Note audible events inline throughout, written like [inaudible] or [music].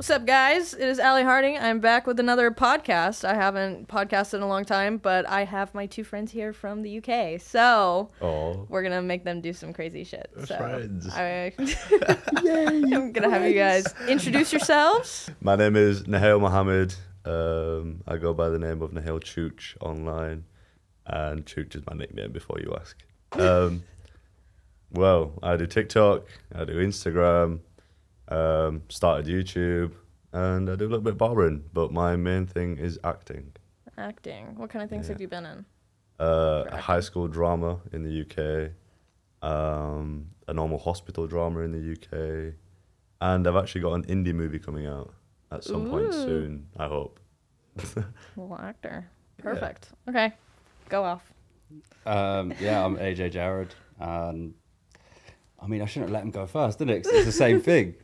What's up, guys? It is Allie Harding. I'm back with another podcast. I haven't podcasted in a long time, but I have my two friends here from the UK. So we're gonna make them do some crazy shit. So friends. I, [laughs] [laughs] I'm gonna have you guys introduce yourselves. [laughs] my name is Nohail Mohammed. Um, I go by the name of Nohail Chooch online, and Chooch is my nickname. Before you ask, um, well, I do TikTok, I do Instagram, um, started YouTube, and I do a little bit of barbering. But my main thing is acting. Acting. What kind of things Yeah. have you been in? Uh, a high school drama in the UK, um, a normal hospital drama in the UK, and I've actually got an indie movie coming out at some point soon. I hope. [laughs] Little actor. Perfect. Okay, go off. Um, yeah, I'm AJ Jarrad, and I mean, I shouldn't have let him go first, didn't it? 'Cause it's the same thing.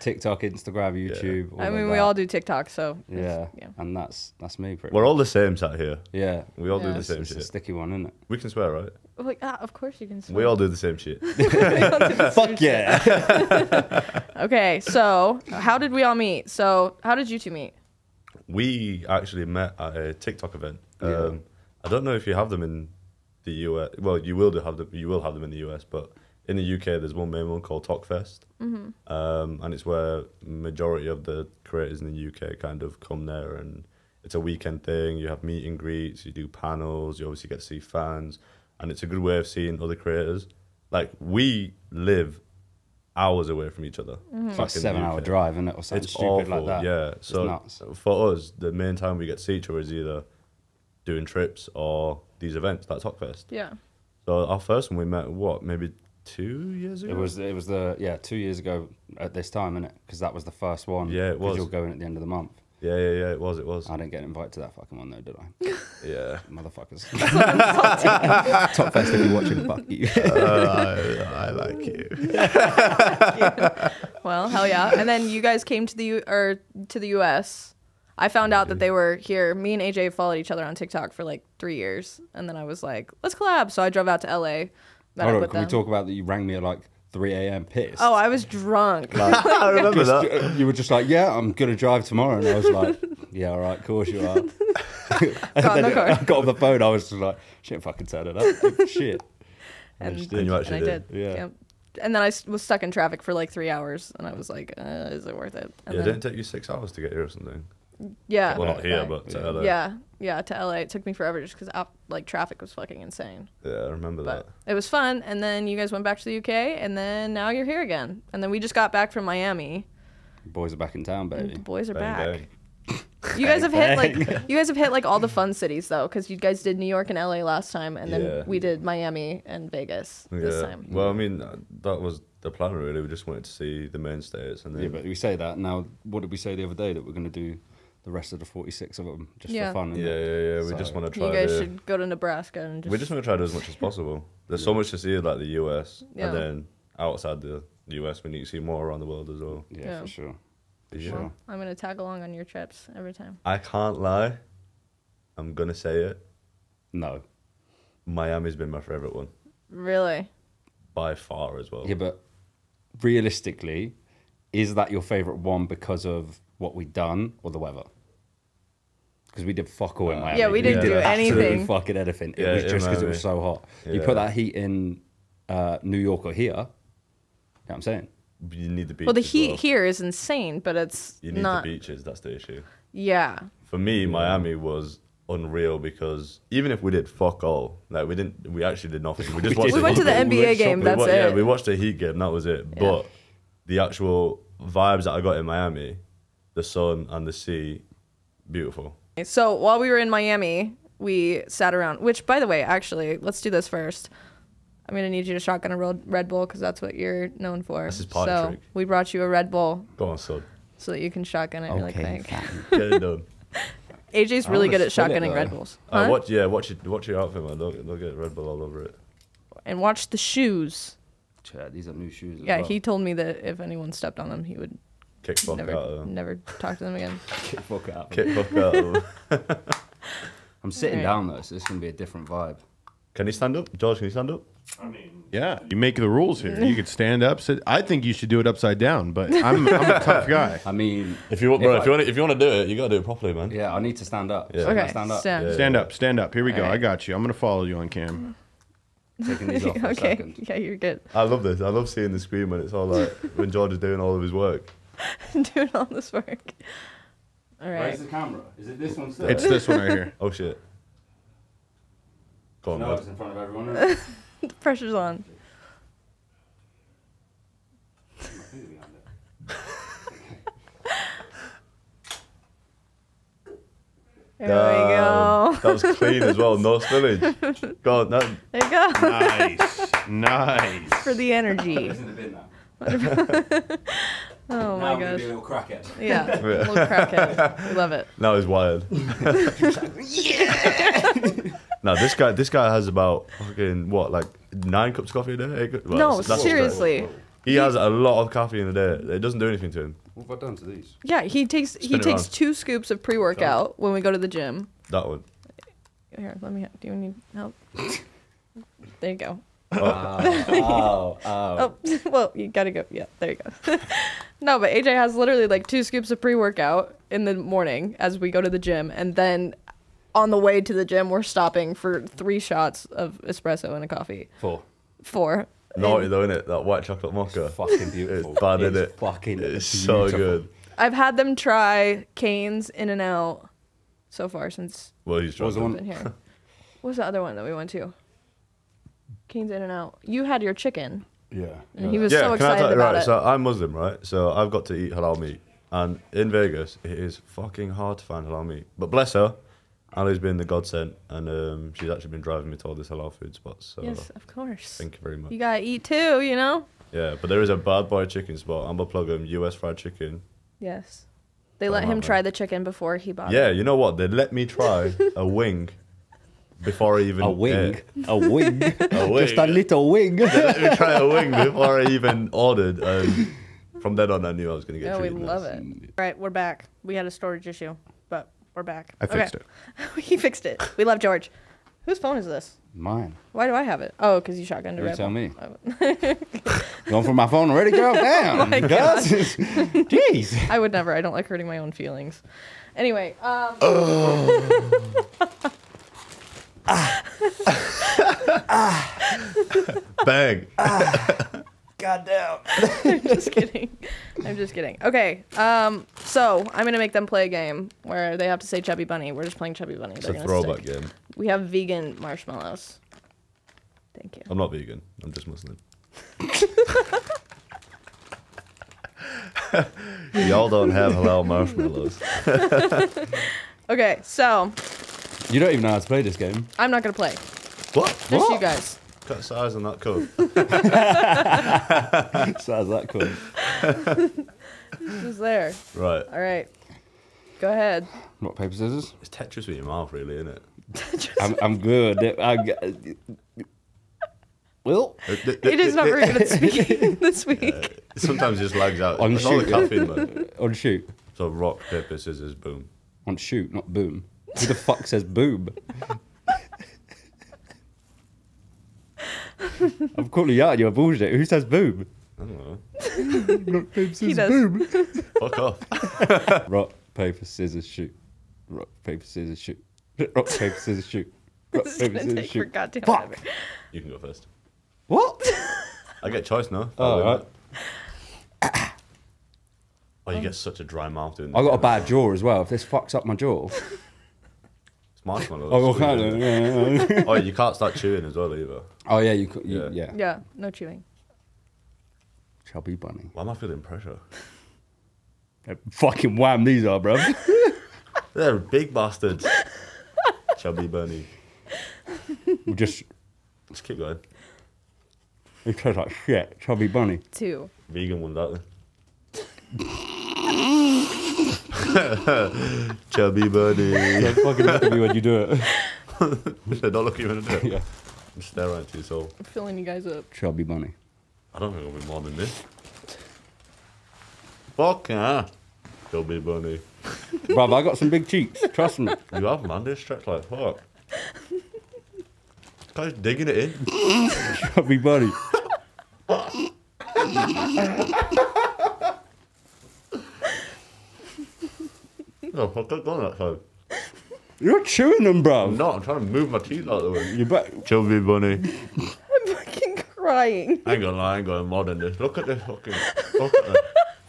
TikTok, Instagram, YouTube. I of mean, we all do TikTok, so Yeah, yeah. and that's that's me. Pretty. We're much. all the same sat here. yeah. We all do the It's, same it's a shit. sticky one, isn't it? We can swear, right? Like, ah, of course you can. We all do the same shit. [laughs] [laughs] Fuck yeah! Okay, so how did we all meet? So how did you two meet? we actually met at a TikTok event. Um, Yeah. I don't know if you have them in the US. Well, you will do have them. You will have them in the US, but in the UK, there's one main one called Talkfest, mm-hmm. um, and it's where majority of the creators in the UK kind of come there, and it's a weekend thing. You have meet and greets, you do panels, you obviously get to see fans, and it's a good way of seeing other creators. Like we live hours away from each other. Mm-hmm. It's like back in the seven hour drive, isn't it? Or something It's stupid awful, like that. yeah. It's So nuts. for us, the main time we get to see each other is either doing trips or these events like Talkfest. Yeah. So our first one we met what maybe two years ago. It was it was the yeah two years ago at this time, innit? Because that was the first one. Yeah, it was. You're going at the end of the month. Yeah, yeah, yeah. It was. It was. I didn't get invited to that fucking one though, did I? [laughs] Yeah. Motherfuckers. [laughs] [laughs] Talkfest if you're watching, fuck you. Uh, I, I like you. Well, hell yeah. And then you guys came to the U- or to the US. I found out that they were here. Me and AJ followed each other on TikTok for like three years, and then I was like, "Let's collab." So I drove out to LA. Met Hold up on, with can we talk about that? You rang me at like 3 a.m. pissed. Oh, I was drunk. Like, [laughs] I remember Just, that. uh, you were just like, yeah, I'm gonna drive tomorrow, and I was like, yeah, all right, of course you are. [laughs] and Got in the car. I got on the phone, I was just like, shit, fucking turn it up, [laughs] shit. and, And you actually and I did. did. Yeah. And then I was stuck in traffic for like three hours, and I was like, uh, "Is it worth it?" And Yeah, it then- didn't take you six hours to get here or something. Yeah, Well, not here, but to Yeah. LA. yeah, yeah, to LA. It took me forever just because like traffic was fucking insane. Yeah, I remember But that. it was fun. And then you guys went back to the UK, and then now you're here again. And then we just got back from Miami. Boys are back in town, baby. The boys are Bang, back. bang. You guys have hit like you guys have hit like all the fun cities though, because you guys did New York and LA last time, and then Yeah. we did Miami and Vegas this Yeah. time. Well, I mean, uh, that was the plan really. We just wanted to see the main states, and then Yeah, but we say that now. What did we say the other day that we're gonna do the rest of the 46 of them just Yeah. for fun? yeah, innit? yeah, yeah. We So- just want to try. You guys to, should go to Nebraska and just. We just want to try to do as much as [laughs] possible. There's so much to see, like the US, Yeah. and then outside the US, we need to see more around the world as well. Yeah, Yeah. for sure. For Yeah. sure. I'm gonna tag along on your trips every time. I can't lie. I'm gonna say it. No. Miami's been my favorite one Really? by far as well. Yeah, but realistically, is that your favorite one because of what we'd done or the weather? Because we did fuck all in Miami. Yeah, we didn't do did absolutely anything. fucking anything. It Yeah, was in just because it Miami. was so hot. You Yeah. put that heat in uh, New York or here. You know what I'm saying? You need the beaches. Well, the heat well. here is insane, but it's You need not. the beaches. That's the issue. Yeah. For me, Miami was unreal because even if we did fuck all, like we didn't, we actually did nothing. We [laughs] just We watched. did We went to the we NBA went game, shopping. that's we, wa- Yeah, it. we watched the Heat game. That was it. Yeah. But the actual vibes that I got in Miami, the sun and the sea, beautiful. So while we were in Miami, we sat around. Which, by the way, actually, let's do this first. I'm gonna need you to shotgun a Red Red Bull because that's what you're known for. That's his party so trick. we brought you a Red Bull Go on, son. so that you can shotgun it really quick. Get it done. [laughs] AJ's really good at spin it, shotgunning. Red Bulls. Uh, Huh? watch, yeah, watch it. Watch your outfit, man. Don't, don't get Red Bull all over it. And watch the shoes. Yeah, these are new shoes. As Yeah, well. he told me that if anyone stepped on them, he would Kick fuck out never of them. never talk to them again. Kick fuck out. Kick fuck out of them. [laughs] I'm sitting Right. down though, so this is gonna be a different vibe. Can you stand up, George? Can you stand up? I mean, Yeah, you make the rules here. You could stand up. Sit. I think you should do it upside down, but [laughs] I'm, I'm a tough guy. I mean, If you want, bro, If if, I- you want, if you want to do it, you gotta do it properly, man. yeah, I need to stand up. Yeah. I Okay, stand up. stand. Yeah. Stand up, stand up. Here we go. Alright. I got you. I'm gonna follow you on cam. [laughs] Taking these off for a okay. Yeah, you're good. I love this. I love seeing the screen when it's all like when George is doing all of his work. [laughs] Doing all this work. All right. Where's the camera? Is it this one still? It's this one right here. [laughs] Oh shit. Go on, no, it's in front of everyone. isn't? [laughs] The pressure's on. There we go. That was clean as well. No spillage. Go on. That, There you go. Nice, nice. For the energy. It's in the bin now. Oh now my I'm gonna gosh. be a little crackhead. Yeah. Little crackhead. We love it. that was wild. Yeah. Now [laughs] [laughs] this guy, this guy has about fucking what, like nine cups of coffee a day? Well, No, that's- that's seriously. straight. He has a lot of coffee in a day. It doesn't do anything to him. What have I done to these? Yeah, he takes he Spin it takes around. two scoops of pre workout when we go to the gym. That one. Here, let me. Do you need help? [laughs] There you go. [laughs] Oh, oh, oh. Oh, [laughs] well, you gotta go. Yeah, there you go. [laughs] no, but AJ has literally like two scoops of pre workout in the morning as we go to the gym, and then on the way to the gym, we're stopping for three shots of espresso and a coffee. Four. Four. Naughty And though, innit? That white chocolate mocha. Fucking beautiful. It's bad, It's innit? Fucking It's so good. I've had them try Canes In-N-Out so far since Well, he's What was the trying one? Here. what was the other one that we went to? Canes In-N-Out. You had your chicken, Yeah. and he was yeah, so can I excited tell you, about right, it. So I'm Muslim, right? So I've got to eat halal meat. And in Vegas, it is fucking hard to find halal meat. But bless her, Allie's been the godsend, and um, she's actually been driving me to all these halal food spots. So yes, of course. thank you very much. You gotta eat too, you know. Yeah, but there is a bad boy chicken spot. I'm gonna plug him. US fried chicken. Yes. They Don't let him mind try the chicken before he bought Yeah, it. Yeah, you know what? They let me try [laughs] a wing before I even A wing. ate. A wing. [laughs] A wing. Just a little wing. [laughs] They let me try a wing before I even ordered. And from then on, I knew I was gonna get. Yeah, we love nice. it. All right, we're back. We had a storage issue, but we're back. I fixed it. [laughs] he fixed it. We love George. Whose phone is this? Mine. Why do I have it? Oh, because you shotgunned a You red tell one. me. Oh. Going for my phone already, girl? Damn. my God. Gus. Jeez. I would never. I don't like hurting my own feelings. Anyway, um, [laughs] Bang. God damn. [laughs] just kidding. I'm just kidding. Okay, um, so I'm gonna make them play a game where they have to say Chubby Bunny. We're just playing Chubby Bunny. It's They're a gonna throwback stick. game. We have vegan marshmallows. Thank you. I'm not vegan. I'm just Muslim. [laughs] Y'all don't have halal marshmallows. Okay, so You don't even know how to play this game. I'm not gonna play. What? Just you guys. Cut size on that code. Sounds that cool. [laughs] [laughs] Who's there? right. All right. Go ahead. Rock, paper, scissors? It's Tetris with your mouth, really, isn't it? I'm, I'm good. I'm, g- well, uh, [laughs] It is not very good at speaking this week. Sometimes it just lags out. On It's all the shoot. caffeine, man. on shoot. So rock, paper, scissors, boom. On shoot, not boom. Who the fuck says boom? I'm calling you out. You're bullshit. Who says boom? I don't know. [laughs] He does. Fuck off. [laughs] Rock, paper, scissors, shoot. Rock, paper, scissors, shoot. Rock, paper, scissors, shoot. [laughs] Rock, This is paper, gonna scissors, take for shoot. goddamn Fuck. ever. You can go first. What? I get choice now. Oh, Oh, right. oh, you get such a dry mouth doing I got a this. bad jaw as well. If this fucks up my jaw. It's marshmallows. Oh, well, kind of. Yeah, yeah. [laughs] oh, you can't start chewing as well either. Oh yeah, you could. Yeah. yeah. Yeah, no chewing. Chubby bunny. Why am I feeling pressure? Fucking wham! These are, bro. [laughs] They're big bastards. [laughs] Chubby bunny. we just Just keep going. it tastes like shit. Chubby bunny. Two. Vegan one, that. [laughs] Chubby bunny. Don't fucking look at me when you do it. Don't look even at it. [laughs] yeah. Just stare right into your soul. I'm filling you guys up. Chubby bunny. I don't think it'll be more than this. Fuck yeah. Chubby bunny. [laughs] Bruv, I got some big cheeks. Trust me. You have man, they stretch like fuck. Guy's digging it in. Chubby bunny. No, fuck, don't on that side. You're chewing them, bro. I'm not. I'm trying to move my teeth out of the way. You bet. Chubby bunny. I'm fucking crying. I ain't gonna lie, I ain't going modern this. Look at this fucking. Look at this.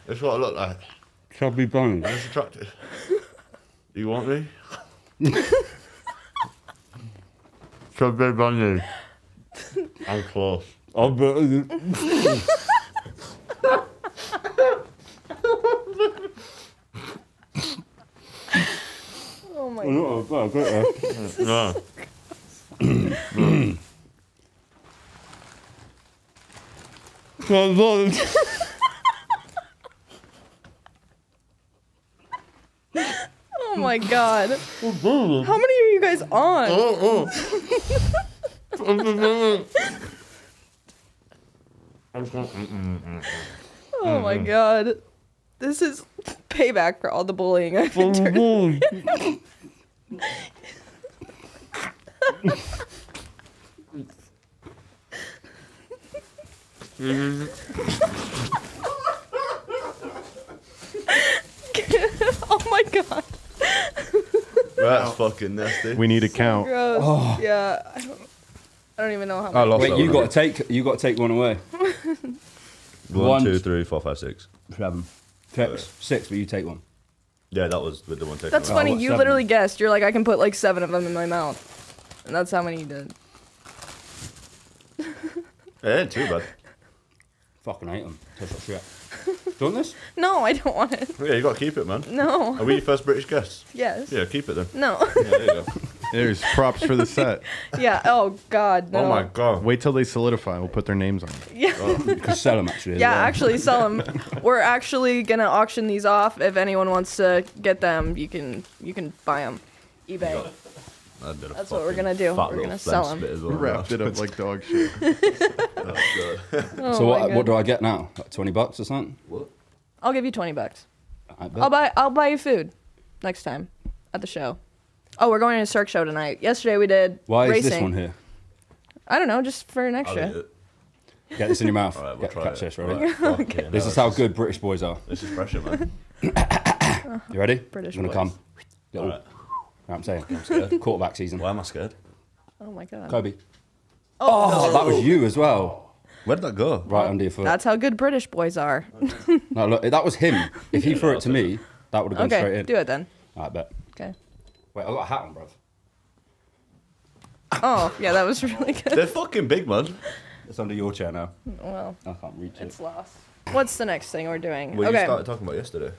This is what I look like. Chubby bunny. This attractive. You want me? [laughs] Chubby bunny. I'm close. I'll [laughs] bet. Oh my No, I'll bet, I'll bet. No. I'll Oh my god. How many are you guys on? [laughs] Oh my god. This is payback for all the bullying I've endured. [laughs] [laughs] oh my god. That's fucking nasty. We need a count. Gross. Oh. Yeah. I don't, I don't even know how I many. lost Wait, that you one. got to take. You got to take one away. One, One. two, three, four, five, six. Seven. Six. Six, but you take one. Yeah, that was the one taken. That's out. Oh, funny. what, You seven? literally guessed. You're like, I can put like seven of them in my mouth. And that's how many you did. Yeah, it ain't too bad. Fucking hate them. Taste like shit. [laughs] Doing this? No, I don't want it. Yeah, you got to keep it, man. No. Are we your first British guests? [laughs] Yes. Yeah, keep it then. No. Yeah, there you go. [laughs] There's props for the set. [laughs] yeah. Oh God. Oh no. Oh my god. Wait till they solidify. We'll put their names on. it. Yeah. Oh. [laughs] You could sell them actually. Yeah, well. actually sell them. [laughs] We're actually gonna auction these off. If anyone wants to get them, you can you can buy them. eBay. I That's what we're gonna do. We're gonna sell them. well. Wrapped it up like dog shit. Oh, Oh So what? What do I get now? Like twenty bucks or something? What? I'll give you twenty bucks. I'll buy I'll buy you food next time at the show. Oh, we're going to a Cirque show tonight. Yesterday we did Why racing. is this one here? I don't know, just for an extra. Get this in your mouth. All right, we'll Get, try catch it. this, ready? Right, [laughs] fucking This is how good British boys are. This is pressure, man. [coughs] You ready? British I'm gonna boys. come. Little, Alright. [coughs] I'm saying, I'm scared. Quarterback season. Why am I scared? Oh my god. Kobe. Oh, oh that was you as well. Where did that go? Right under your foot. That's how good British boys are. [laughs] No, look, that was him. If he threw it to me, that would have gone straight okay, in. do it then. I bet. Okay. Wait, I got a hat on, bruv. Oh, yeah, that was really [laughs] good. They're fucking big, man. It's under your chair now. Well, I can't reach it. it's lost. What's the next thing we're doing? Well, okay. you started talking about yesterday.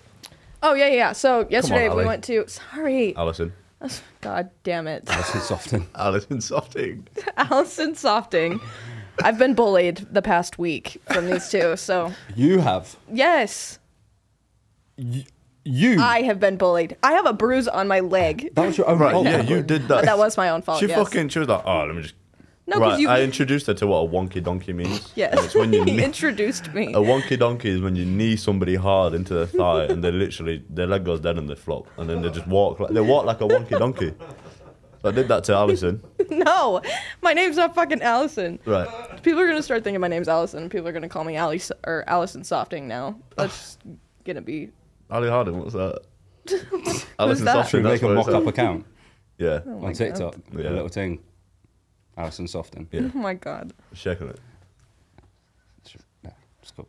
Oh yeah, yeah, yeah. So yesterday we Allie. went to. Sorry. Alison. God damn it. Listen, Softing. Alison Softing. [laughs] Allison [laughs] Softing. I've been bullied the past week from these two. So You have. yes, You. I have been bullied. I have a bruise on my leg. that was your own Right, fault. yeah, you did that. But that was my own fault. She yes. fucking, she was like, oh, let me just. No, right, you- I introduced her to what a wonky donkey means. Yes. And It's when you [laughs] he knee, introduced me. a wonky donkey is when you knee somebody hard into their thigh and they literally their leg goes dead and they flop and then they just walk like they walk like a wonky donkey. I did that to Allison. [laughs] No, my name's not fucking Allison. Right. People are gonna start thinking my name's Allison. People are gonna call me Allie or Allison Softing now. That's [sighs] gonna be. Allie Harding, uh, [laughs] what's that? Alison that? Softing, Should we make a mock up account [laughs] Yeah, Oh my on TikTok? Yeah. A little thing. Alison Soften. yeah. Oh my god. Shaking it. Yeah, it's cool.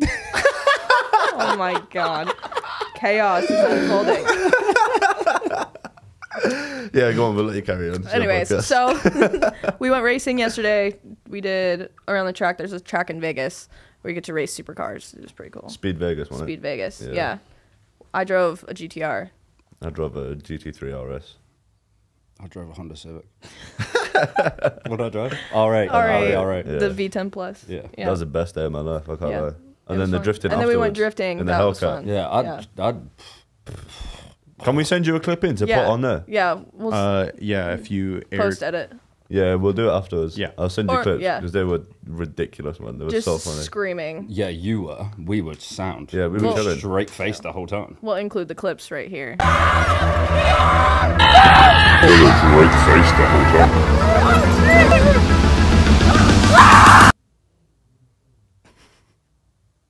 [laughs] Oh my god. Chaos is unfolding. Yeah, go on, we'll let you carry on. It's your Anyways, podcast. so we went racing yesterday. We did around the track. There's a track in Vegas where you get to race supercars. It was pretty cool. Speed Vegas, wasn't Speed it? Vegas. Yeah. Yeah. I drove a GTR. I drove a GT3 RS. I drove a Honda Civic. [laughs] what did I drive? All right. All right. All right. Yeah. The V10 Plus. Yeah. Yeah. That was the best day of my life. I can't Yeah. lie. And then the fun. drifting. And then we went drifting. in the That was Hellcat. fun. Yeah, I'd, Yeah. I'd Can we send you a clip in to yeah. put on there? Yeah. We'll s Uh, yeah, if you post edit. Yeah, we'll do it afterwards. Yeah. I'll send you Or- clips yeah. because they were ridiculous, man. They were Just so funny. screaming. Yeah, you were. We were sound. Yeah, we were Well- chilling. Straight faced the whole time. We'll include the clips right here. Great face the whole time.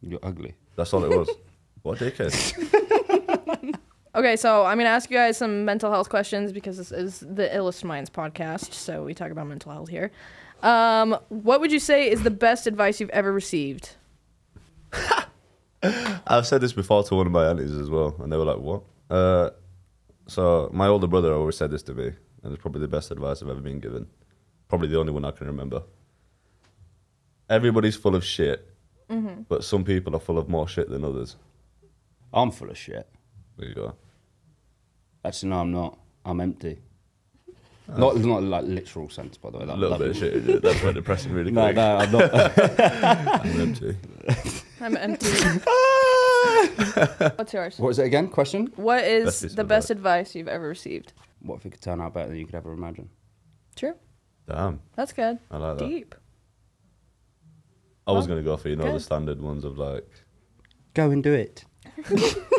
You're ugly. That's all it was. what a dickhead. [laughs] Okay, so I'm gonna ask you guys some mental health questions because this is the Illest Minds podcast, so we talk about mental health here. Um, what would you say is the best advice you've ever received? [laughs] I've said this before to one of my aunties as well, and they were like, "What?" Uh, so my older brother always said this to me, and it's probably the best advice I've ever been given. Probably the only one I can remember. Everybody's full of shit, but some people are full of more shit than others. I'm full of shit. There you go. Actually, no, I'm not. I'm empty. Not not like literal sense, by the way. A That, little that- bit of shit. yeah, That's quite depressing, really [laughs] No, quick. no, I'm not. [laughs] I'm empty. [laughs] I'm empty. What's yours? what was it again? Question? What is Best the best advice you've ever received? What if it could turn out better than you could ever imagine? True. Damn, That's good. I like that. Deep. I was Well, gonna go for you know the standard ones of like. Go and do it.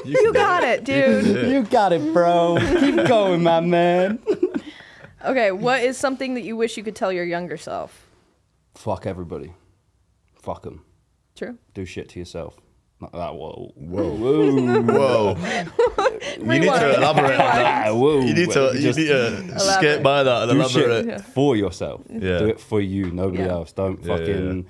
You got it, dude. You got it, bro. Keep [laughs] going, my man. Okay, what is something that you wish you could tell your younger self? Fuck everybody. Fuck them. True. Do shit to yourself. Not that. Whoa. Whoa. Whoa. [laughs] Whoa! you need to elaborate on that. Ah, whoa. You need to, you Just need to skip by that and do elaborate. shit for yourself. Yeah. Do it for you, nobody Yeah. else. Don't Yeah, yeah, fucking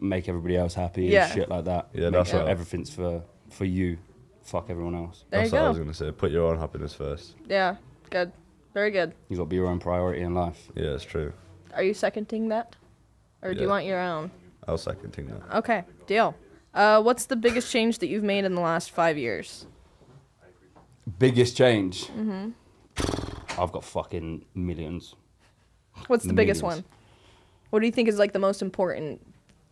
make everybody else happy Yeah. and shit like that. Yeah, Make that's sure right. everything's for for you. Fuck everyone else. There That's you what I was gonna say. Put your own happiness first. Yeah, good. Very good. You got to be your own priority in life. Yeah, it's true. Are you seconding that? Or do you want your own? I was seconding that. Okay, deal. Uh, what's the biggest change that you've made in the last five years? Biggest change. Mm-hmm. I've got fucking millions. What's the biggest Millions. one? What do you think is like the most important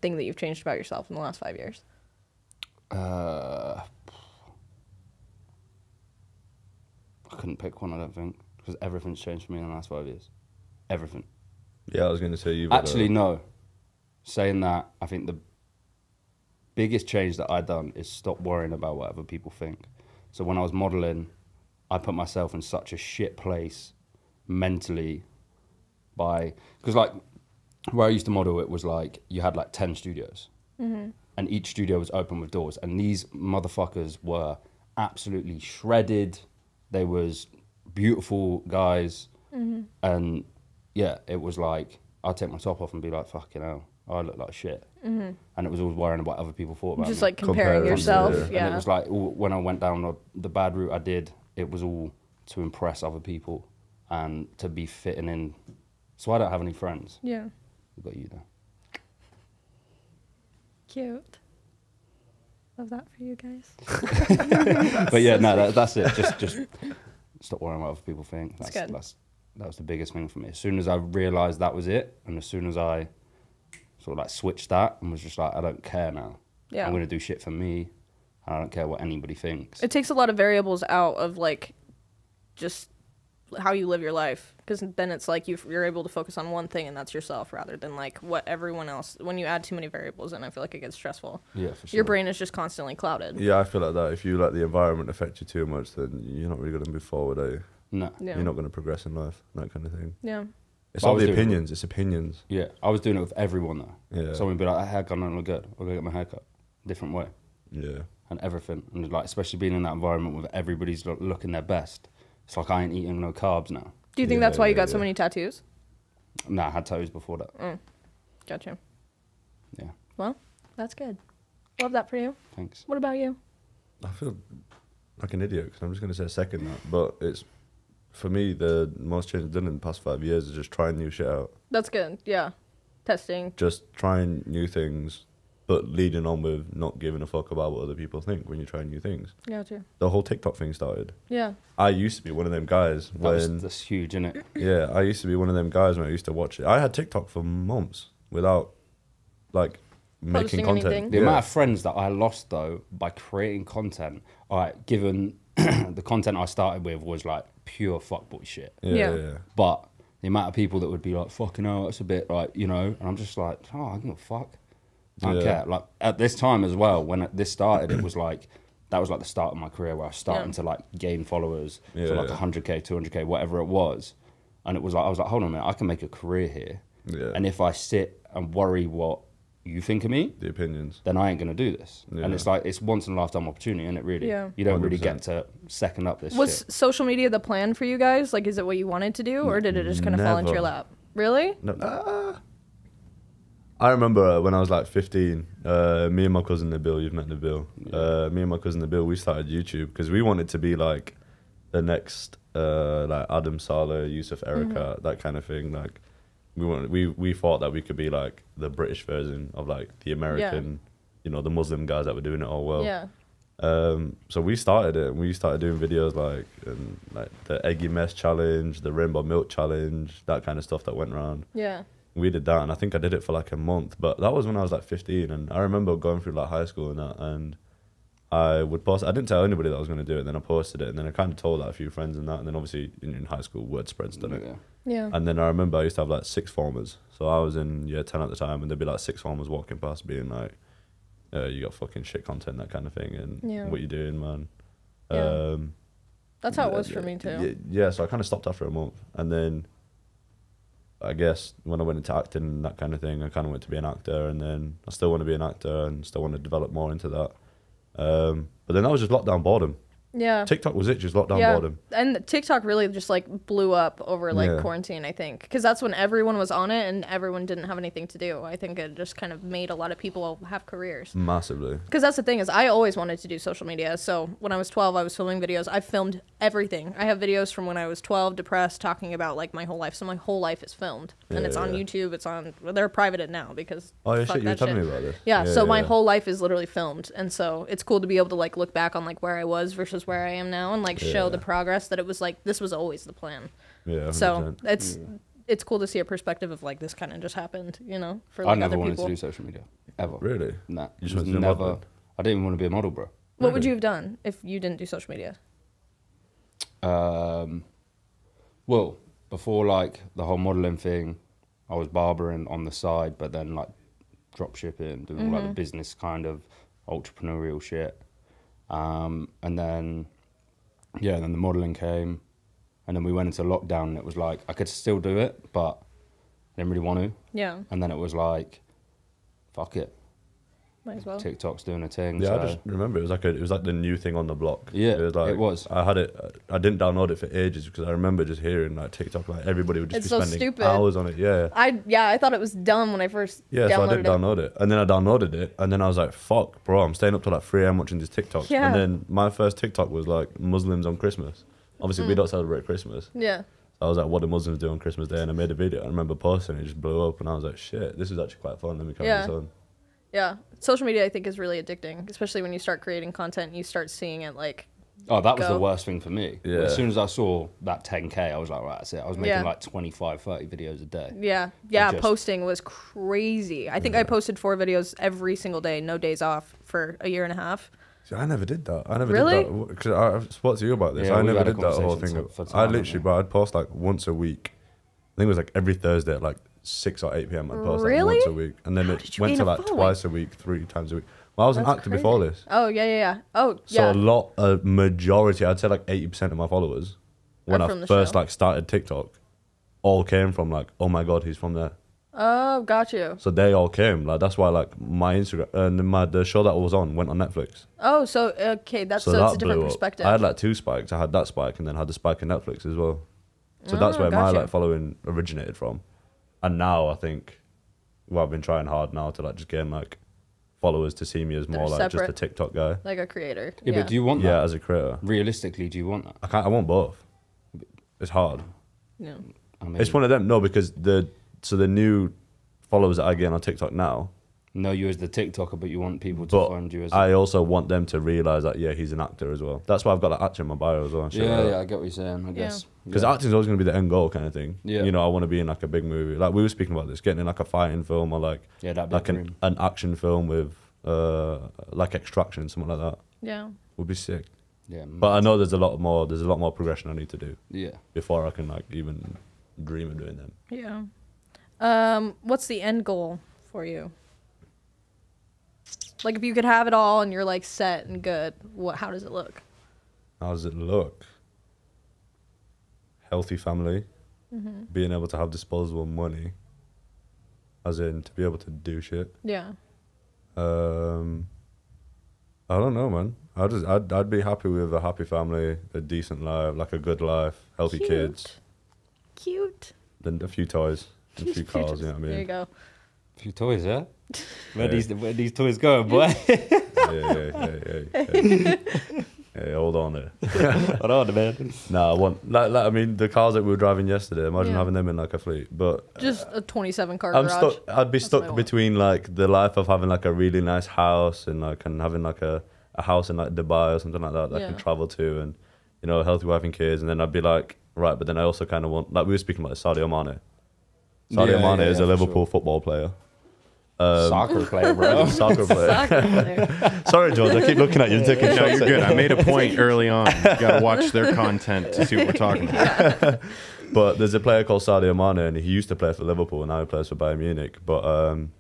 thing that you've changed about yourself in the last five years? Uh, I couldn't pick one. I don't think because everything's changed for me in the last five years. Everything. Yeah, I was gonna say you. Actually, no. Saying that, I think the biggest change that I've done is stop worrying about what other people think. So when I was modeling, I put myself in such a shit place mentally by because like where I used to model, it was like you had like ten studios, and each studio was open with doors, and these motherfuckers were absolutely shredded. They was beautiful guys, mm-hmm. and yeah, it was like I'd take my top off and be like, "Fucking hell, I look like shit," mm-hmm. and it was always worrying about what other people thought about Just me. like comparing Comparing, yourself. yeah. And it was like when I went down the, the bad route I did, it was all to impress other people and to be fitting in. So I don't have any friends. yeah. We've got you there. Cute. Love that for you guys. [laughs] [laughs] But yeah, no, that, that's it. Just just stop worrying what other people think. That's, good. that's that was the biggest thing for me. As soon as I realised that was it, and as soon as I sort of like switched that and was just like, I don't care now. Yeah. I'm gonna do shit for me. I don't care what anybody thinks. It takes a lot of variables out of like just how you live your life because then it's like you you're able to focus on one thing and that's yourself rather than like what everyone else when you add too many variables in i feel like it gets stressful yeah, for sure. your brain is just constantly clouded Yeah, I feel like that. If you let the environment affect you too much, then you're not really gonna move forward, are you? No. yeah You're not gonna progress in life. That kind of thing. yeah It's I not the doing it. opinions. It's opinions. Yeah, I was doing it with everyone though. Yeah. Someone would be like, "That haircut don't look good." I'll go get my haircut, different way, Yeah. and everything. And like, especially being in that environment with everybody's lo- looking their best. It's like I ain't eating no carbs now. do you think Yeah, that's why you yeah, got so many tattoos? Nah, I had tattoos before that. Mm. gotcha. Yeah, well that's good. Love that for you. Thanks. what about you? I feel like an idiot because I'm just going to say a second that, but it's for me the most change I've done in the past five years is just trying new shit out, that's good yeah. Testing. Just trying new things, but leading on with not giving a fuck about what other people think when you try new things. gotcha The whole TikTok thing started. yeah I used to be one of them guys That was, when that's huge, isn't it? [clears throat] yeah, I used to be one of them guys when I used to watch it. I had TikTok for months without like making Posting content. anything. The Yeah. amount of friends that I lost though by creating content. All right, given [clears throat] the content I started with was like pure fuckboy shit. yeah, Yeah. yeah, yeah. But the amount of people that would be like, "Fucking hell, that's a bit like," you know, and I'm just like, "Oh, I don't give a fuck." I don't Yeah. care. Like at this time as well, when this started, it was like that was like the start of my career where I was starting Yeah. to like gain followers Yeah, for like yeah. 100k, 200k, whatever it was, and it was like I was like, hold on a minute, I can make a career here, Yeah. and if I sit and worry what you think of me, the opinions. then I ain't gonna do this. Yeah. And it's like it's once in a lifetime opportunity, and it really, Yeah. you don't really 100%. get to second up this. Was shit. social media the plan for you guys? Like, is it what you wanted to do, or did it just kind of fall into your lap? Really? No, ah. I remember when I was like 15, uh, me and my cousin Nabil, you've met Nabil. Uh, me and my cousin Nabil, we started YouTube because we wanted to be like the next, uh, like Adam Saleh, Yousef Erakat, that kind of thing. Like we wanted, we we thought that we could be like the British version of like the American, you know, the Muslim guys that were doing it all well. yeah. Um, so we started it. and We started doing videos like um, like the eggy mess challenge, the rainbow milk challenge, that kind of stuff that went around Yeah. We did that and i think i did it for like a month but that was when i was like 15 and i remember going through like high school and that and i would post i didn't tell anybody that i was going to do it then i posted it and then i kind of told like a few friends and that and then obviously in, in high school word spreads done it Yeah. Yeah. and then i remember i used to have like six formers so i was in year 10 at the time and there'd be like six formers walking past being like uh, you got fucking shit content that kind of thing and Yeah. what you doing man Yeah. um That's how it yeah, was for me too. Yeah, yeah, so I kind of stopped after a month, and then I guess when I went into acting and that kind of thing, I kind of went to be an actor, and then I still want to be an actor and still want to develop more into that. Um, but then that was just lockdown boredom. Yeah. TikTok was it, just lockdown yeah. boredom. And TikTok really just like blew up over like Yeah. quarantine, I think, because that's when everyone was on it and everyone didn't have anything to do. I think it just kind of made a lot of people have careers. Massively. Because that's the thing is, I always wanted to do social media. So when I was 12, I was filming videos. I filmed everything. I have videos from when I was 12, depressed, talking about like my whole life. So my whole life is filmed, and Yeah, it's on. YouTube. It's on. Well, they're private now because. Oh yeah, shit, you were telling shit. me about this. Yeah, so my whole life is literally filmed, and so it's cool to be able to like look back on like where I was versus where I am now, and like show the progress that it was like this was always the plan. yeah, So 100%. it's it's cool to see a perspective of like this kind of just happened, you know, for I never other wanted people. to do social media ever. really. Nah, You just was wanted to do never. I didn't even want to be a model, bro. What would you have done if you didn't do social media? Um, well, before like the whole modeling thing, I was barbering on the side, but then like drop shipping, doing all like Mm-hmm. the business kind of entrepreneurial shit. Um, and then, yeah, then the modeling came, and then we went into lockdown, and it was like I could still do it, but I didn't really want to. Yeah, And then it was like, fuck it, might as well. TikTok's doing a thing. Yeah, so I just remember it was like a, it was like the new thing on the block. Yeah, it was. Like, it was. I had it. I didn't download it for ages because I remember just hearing like TikTok, like everybody would just It's be so spending stupid. hours on it. Yeah, I yeah, I thought it was dumb when I first yeah. downloaded So I did it. download it, and then I downloaded it, and then I was like, "Fuck, bro, I'm staying up till like 3 a.m. watching these TikToks." Yeah. And then my first TikTok was like Muslims on Christmas. Obviously, Mm. we don't celebrate Christmas. Yeah, I was like, "What do Muslims do on Christmas Day?" And I made a video. I remember posting it, it just blew up, and I was like, "Shit, this is actually quite fun. Let me carry Yeah. this on." Yeah. Social media, I think, is really addicting, especially when you start creating content and you start seeing it like Oh, that was go. the worst thing for me. Yeah. As soon as I saw that 10k, I was like, right, that's it. I was making Yeah. like 25, 30 videos a day. Yeah, yeah. just- posting was crazy. I think I posted four videos every single day, no days off, for a year and a half. See, I never did that. I never Really? did that because I've spoke to you about this. Yeah, I we've never had a did that whole thing. for- for I literally, but I'd post like once a week. I think it was like every Thursday at like six or eight p.m. I'd post Really? like once a week, and then How it went to like twice a week, three times a week. Well, I was an That's actor before this, Oh yeah, yeah, yeah. Oh yeah. so a lot, a majority, I'd say like eighty percent of my followers when I first show. like started TikTok, all came from like, oh my god, he's from there. oh, got you. So they all came. Like that's why like my Instagram uh, and my the show that was on went on Netflix. Oh, so okay, that's so, so, it's a different up. perspective. I had like two spikes. I had that spike and then had the spike in Netflix as well. So that's Oh, where my gotcha. like following originated from. And now I think, well, I've been trying hard now to like just gain like followers to see me as more They're like just a. TikTok guy. like a creator. Yeah, but do you want Yeah, that? as a creator, Realistically, do you want that? I can't. I want both. It's hard. Yeah. I mean, It's one of them. No, because the so the new followers that I gain on TikTok now, know you as the TikToker, but you want people to but find you as. I also want them to realize that yeah, he's an actor as well. That's why I've got that actor in my bio as well. and yeah, like that. yeah, I get what you're saying. I guess Because yeah. acting's always going to be the end goal kind of thing. Yeah. You know, I want to be in like a big movie. Like we were speaking about this, getting in like a fighting film or like yeah, that'd be like an, an action film with uh like extraction, something like that. Yeah. Would be sick. Yeah, But I know there's a lot more. There's a lot more progression I need to do yeah, before I can like even dream of doing them. Yeah. Um, what's the end goal for you? Like if you could have it all and you're like set and good, what how does it look? How does it look? Healthy family, being able to have disposable money, as in to be able to do shit. Yeah. Um, I don't know, man. I just I'd I'd be happy with a happy family, a decent life, like a good life, healthy Cute. kids, Cute. then a few toys, and a [laughs] few cars. You know what I mean? There you mean? go. few toys, yeah. Where Yeah. these where these toys going, [laughs] boy? yeah, yeah, yeah, yeah, yeah. Hey, hold on there. [laughs] Hold on, man. Nah, I want like, like I mean the cars that we were driving yesterday. Imagine Yeah. having them in like a fleet, but uh, Just a 27 car I'm garage. stuck. I'd be That's what I stuck want. between like the life of having like a really nice house and like and having like a, a house in like Dubai or something like that that I Yeah. can travel to and you know a healthy wife and kids. And then I'd be like, right, but then I also kind of want like we were speaking about Sadio Mane. Sadio Yeah, Mane yeah, is yeah, a for Liverpool sure. football player. Um, Soccer player, bro. [laughs] soccer player. Soccer player. Sorry, George. I keep looking at you and taking No, shots. you're good. I made a point early on. You got to watch their content to see what we're talking about. [laughs] But there's a player called Sadio Mane, and he used to play for Liverpool, and now he plays for Bayern Munich. But um,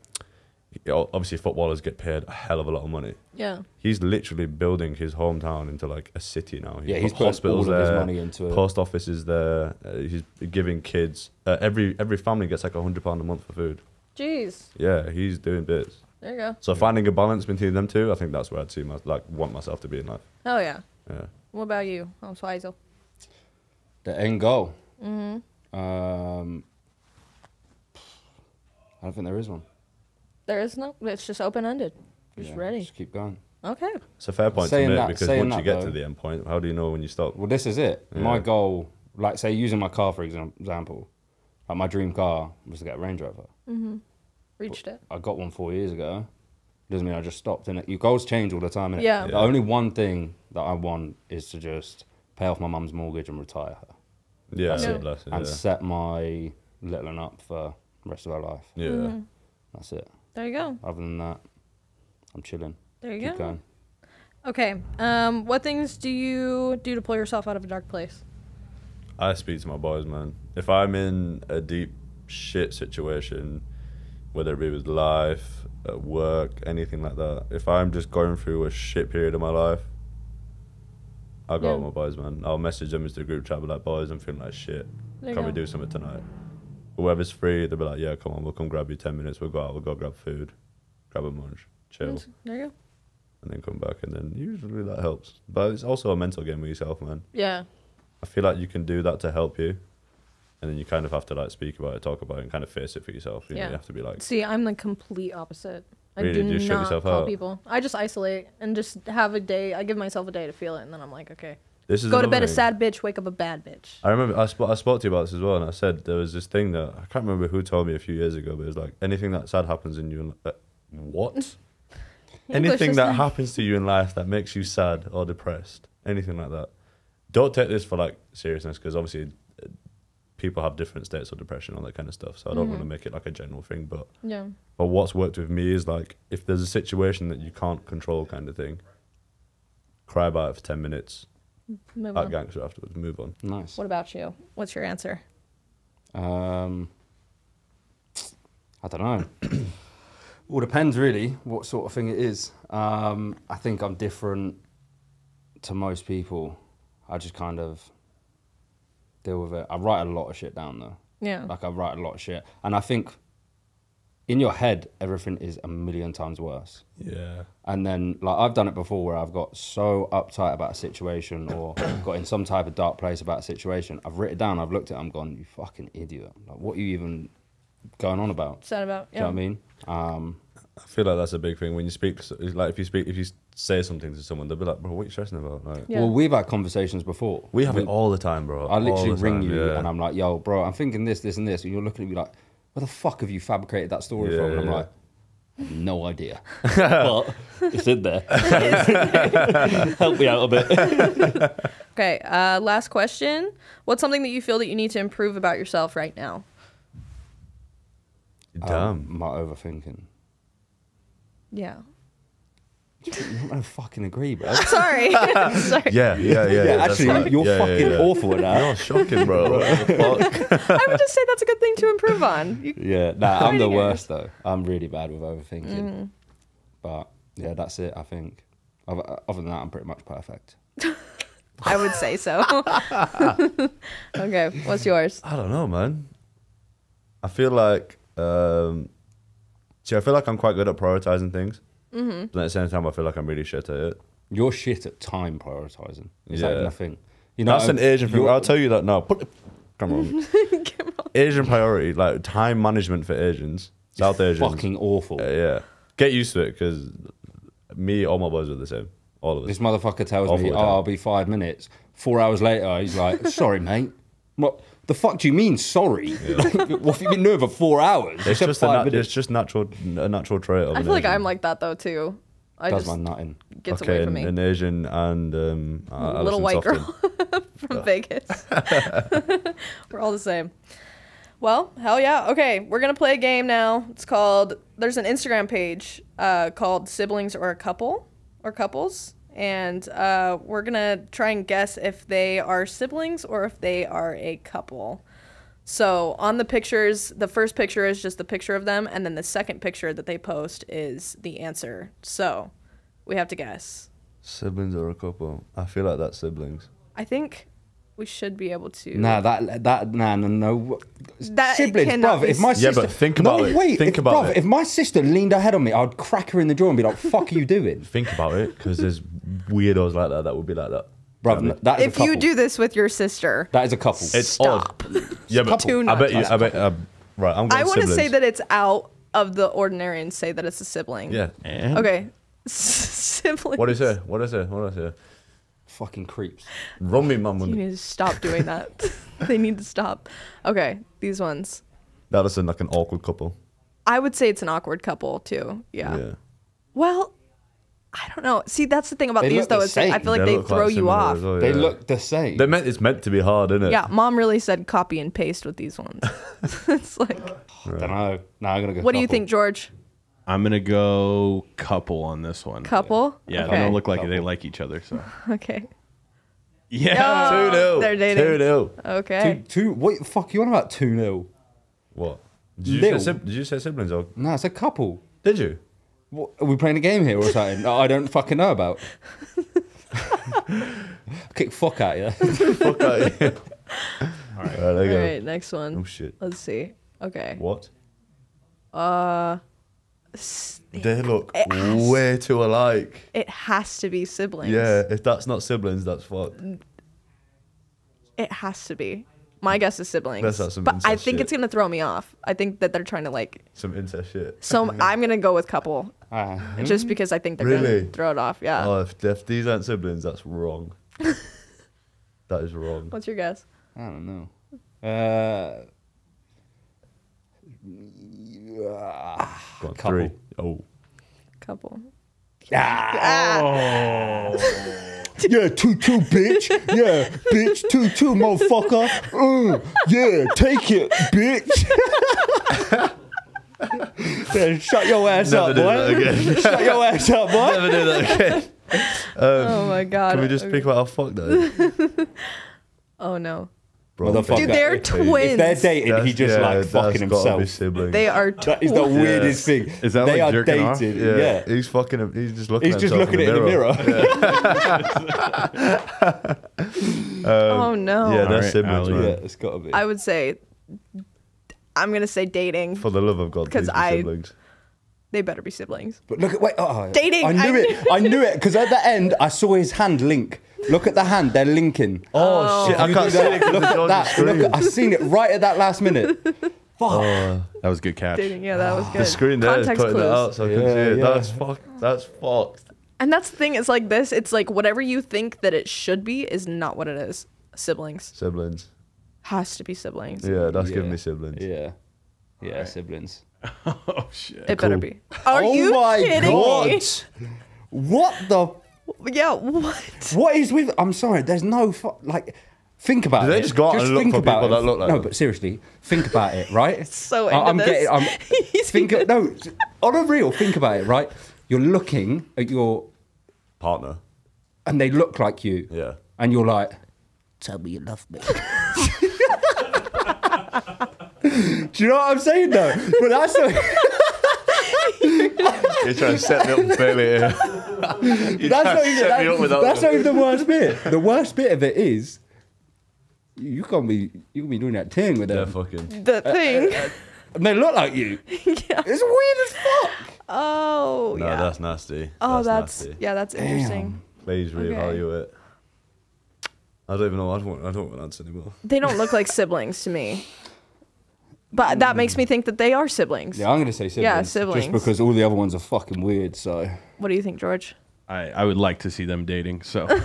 obviously, footballers get paid a hell of a lot of money. Yeah. He's literally building his hometown into like a city now. Yeah, he's put all of his money into it. Post offices there. Uh, he's giving kids. Uh, every every family gets like a hundred pound a month for food. Jeez. Yeah, he's doing bits. There you go. So finding a balance between them two, I think that's where I'd see my like want myself to be in life. Oh yeah. Yeah. What about you? I'm Swizel. The end goal. Mm-hmm. Um, I don't think there is one. There is no. It's just open ended. Just Yeah, ready. Just keep going. Okay. It's a fair point Saying to make that- because saying once you that, get to the end point, how do you know when you stop? Well, this is it. My goal, like say using my car for example, like my dream car was to get a Range Rover. Reached it. I got one four years ago. Doesn't mean I just stopped. And your goals change all the time. innit? Yeah. The only one thing that I want is to just pay off my mum's mortgage and retire her, Yeah, That's yeah. it. That's it, and yeah. set my little one up for the rest of her life. yeah. Mm-hmm. That's it. There you go. Other than that, I'm chilling. There you Keep go. going. Okay. Um, what things do you do to pull yourself out of a dark place? I speak to my boys, man. If I'm in a deep shit situation, whether it be with life, at work, anything like that, if I'm just going through a shit period of my life, I'll go Yeah. with my boys, man. I'll message them into the group chat, be like, boys, I'm feeling like shit. There Can we do something tonight? Whoever's free, they'll be like, yeah, come on, we'll come grab you 10 minutes. We'll go out, we'll go grab food, grab a munch, chill, There you go. and then come back. And then usually that helps. But it's also a mental game with yourself, man. Yeah. I feel like you can do that to help you, and then you kind of have to like speak about it, talk about it, and kind of face it for yourself. You know, Yeah. you have to be like, See, I'm the complete opposite. I Really? do Do you shut not yourself call out? people. I just isolate and just have a day. I give myself a day to feel it, and then I'm like, okay, this is go to bed a thing. sad bitch, wake up a bad bitch. I remember I, sp- I spoke to you about this as well, and I said there was this thing that I can't remember who told me a few years ago, but it was like anything that sad happens in you. In, uh, what? [laughs] Anything that happens to you in life that makes you sad or depressed, anything like that. Don't take this for like seriousness, because obviously people have different states of depression, all that kind of stuff. So I don't want to Mm-hmm. make it like a general thing, but Yeah. But what's worked with me is like if there's a situation that you can't control, kind of thing. Cry about it for ten minutes. Move Act on. gangster afterwards. Move on. Nice. What about you? What's your answer? Um, I don't know. [coughs] All depends really what sort of thing it is. Um, I think I'm different to most people. I just kind of deal with it. I write a lot of shit down though. Yeah. Like I write a lot of shit, and I think in your head everything is a million times worse. Yeah. And then, like, I've done it before where I've got so uptight about a situation or [coughs] got in some type of dark place about a situation. I've written it down, I've looked at it, I'm gone, you fucking idiot. Like, what are you even going on about? Sad about. Do Yeah. you know what I mean? Um, I feel like that's a big thing when you speak. Like if you speak, if you say something to someone, they'll be like, "Bro, what are you stressing about?" Like, Yeah. Well, we've had conversations before. we have it all the time, bro. I literally ring time, you yeah. and I'm like, yo, bro, I'm thinking this, this, and this. And you're looking at me like, where the fuck have you fabricated that story Yeah, from? And I'm like, no idea. [laughs] but it's in there. [laughs] Help me out a bit. [laughs] Okay. Uh, last question. What's something that you feel that you need to improve about yourself right now? You're dumb. Um, my overthinking. Yeah. [laughs] I don't fucking agree, bro. [laughs] Sorry. [laughs] Sorry. Yeah, yeah, yeah. Yeah, that's actually, right. you're Yeah, yeah, fucking yeah. awful at that. You're shocking, bro. What? I would just say that's a good thing to improve on. You, Yeah, nah, I'm the Fighting worst though. I'm really bad with overthinking. Mm-hmm. But yeah, that's it. I think. Other, other than that, I'm pretty much perfect. I would say so. okay, what's yours? I don't know, man. I feel like, um, see, I feel like I'm quite good at prioritizing things. Mm-hmm. But at the same time, I feel like I'm really shit at it. You're shit at time prioritizing. Is Yeah. that nothing? You know, That's an Asian thing. I'll tell you that now. Put the [laughs] camera on. Asian priority, like time management for Asians, South Asians. fucking awful. Uh, yeah. Get used to it because me, all my boys are the same. All of us. This motherfucker tells me, "Oh. I'll be five minutes." Four hours later, he's like, "Sorry, [laughs] mate." What the fuck do you mean? Sorry. [laughs] Like, what have you been doing for four hours? It's just, a five nat- minutes. it's just natural, a natural trait of I an feel like Asian. I'm like that though too. I Does just my nutting. gets okay, away from me. An, an Asian and um, uh, Little white Softon. girl [laughs] from Vegas. [laughs] we're all the same. Well, hell yeah. Okay, we're gonna play a game now. It's called. There's an Instagram page uh, called Siblings or a Couple or Couples, and uh, we're gonna try and guess if they are siblings or if they are a couple. So on the pictures, the first picture is just the picture of them, and then the second picture that they post is the answer. So we have to guess. Siblings or a couple? I feel like that's siblings. I think we should be able to. Nah, that that nah, no, no. That Siblings, cannot bruv. If my s- Yeah, sister, but think no, it. Wait, Think if, about bruv, it. If my sister leaned her head on me, I'd crack her in the jaw and be like, "Fuck, are you doing, [laughs] Think about it, because there's weirdos like that that would be like that. bruv?" You know That is a If couple. you do this with your sister, that is a couple. It's Stop. odd. [laughs] Yeah, but Two I not bet you. I bet. Uh, right, I'm going I want to say that it's out of the ordinary and say that it's a sibling. Yeah. And Okay. [laughs] Siblings. What do you say? What do I say? What do I say? fucking creeps. Run me, mum. You need to stop doing that. [laughs] they need to stop. Okay, these ones. is like an awkward couple. I would say it's an awkward couple too. Yeah. Yeah. Well, I don't know. See, that's the thing about They these though. the Is that I feel like They they, throw you off. as well, They yeah. look the same. They meant it's meant to be hard, isn't it? Yeah, mom really said copy and paste with these ones. [laughs] [laughs] it's like, don't know. No, I'm gonna go. what do you think, George? I'm gonna go couple on this one. Couple? Yeah, Okay. they don't look like they like each other. So [laughs] Okay. yeah. Oh, Two nil. They're dating. Two nil. Okay. Two, two. What the fuck you on about? Two nil. What? Did you, say, did you say siblings or No, it's a couple. did you? What, are we playing a game here or something? I don't fucking know about. [laughs] Kick fuck at you. Fuck out of here. All right. there you All go. right, next one. Oh shit. Let's see. Okay. What? Uh, s- They look It has- way too alike. it has to be siblings. Yeah, if that's not siblings, that's fucked. It has to be. My guess is siblings. That's not some but I incest think shit. it's gonna throw me off. I think that they're trying to like. Some incest shit. So [laughs] I'm gonna go with couple, Ah, just because I think they're Really? gonna throw it off. Yeah. Oh, if, if these aren't siblings, that's wrong. [laughs] that is wrong. What's your guess? I don't know. Uh, Go on, couple. three. Oh. Couple. [laughs] yeah, two two, bitch. Yeah, bitch, two two, motherfucker. Uh, yeah, take it, bitch. [laughs] Yeah, shut your ass Never up, do boy. that again. [laughs] Shut your ass up, boy. Never do that again. oh my god. Can we just speak about how fucked that is? Oh no. Bro, Motherfucker. Dude, they're If- twins. If they're dating, he just yeah, like fucking himself. They are. Twins. That is the twins. weirdest thing. Is that they like are jerking off? dated. yeah. Yeah. He's fucking. him- He's just looking. He's at just himself looking at it in the mirror. [laughs] [laughs] oh no. Um, yeah, that's they're right, siblings, Allie. man. yeah, it's got to be. I would say. I'm gonna say dating. For the love of God, because I- siblings. They better be siblings. But look at wait, oh, Dating, I knew I it. I knew it because at the end I saw his hand link. Look at the hand; they're linking. Oh, oh. shit! I can't do see that. it Look at that. Look at, I seen it right at that last minute. [laughs] Fuck. Oh, That was good catch. Dating. Yeah, that was good. the screen there is Context putting clues. it out, so I can Yeah, see it. yeah. That's fucked. That's fucked. And that's the thing. It's like this. It's like whatever you think that it should be is not what it is. Siblings Siblings. has to be siblings. Yeah, that's giving me siblings. Yeah, yeah, siblings. [laughs] Oh shit. It better be. Are oh you my kidding god! me? [laughs] What the? Yeah. What? What is with? I'm sorry. There's no like. Think about Do it. they just go out and look think for about people it. that look like No, them? but seriously, think about it, right? [laughs] So I- I'm this. getting. I'm He's [laughs] think. into- No, on a real. Think about it, right? You're looking at your, Partner. and they look like you, Yeah. and you're like, "Tell me you love me." [laughs] Do you know what I'm saying though? But that's not, You're trying to set me up fairly here. [laughs] that's not even set me up that- that's not even the worst bit. [laughs] The worst bit of it is you can't be you can be doing that thing with Yeah, them, fucking. The uh, uh, thing. Uh, and they look like you. [laughs] yeah. It's weird as fuck. Oh, No, yeah. that's nasty. oh, that's, nasty. yeah, that's interesting. Please Okay. reevaluate. I don't even know. I don't want. I don't want answer anymore. They don't look like siblings to me. But that makes me think that they are siblings. Yeah, I'm gonna say siblings. Yeah, siblings. Just because all the other ones are fucking weird. So What do you think, George? I, I would like to see them dating, so [laughs]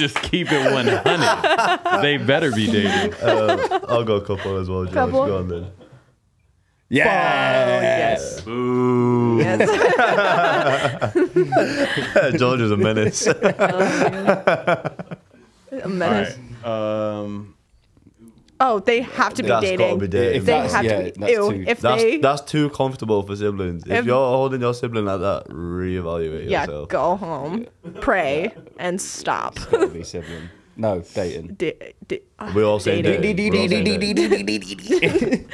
[laughs] just keep it 100. They better be dating. Um, I'll go couple as well. George. Couple? Go on then. yeah. yes. Ooh. yes. [laughs] George is a menace. A menace. right. Um, Oh, they have to be That's dating. gotta be dating. If They that's- have yeah, to be. that's Ew. too- If That's they. that's too comfortable for siblings. If, If- you're holding your sibling like that, reevaluate yeah, yourself. go home, pray, and stop. Be sibling. No, dating. Da- da- uh, We all say dating. dating. We all say [laughs] dating.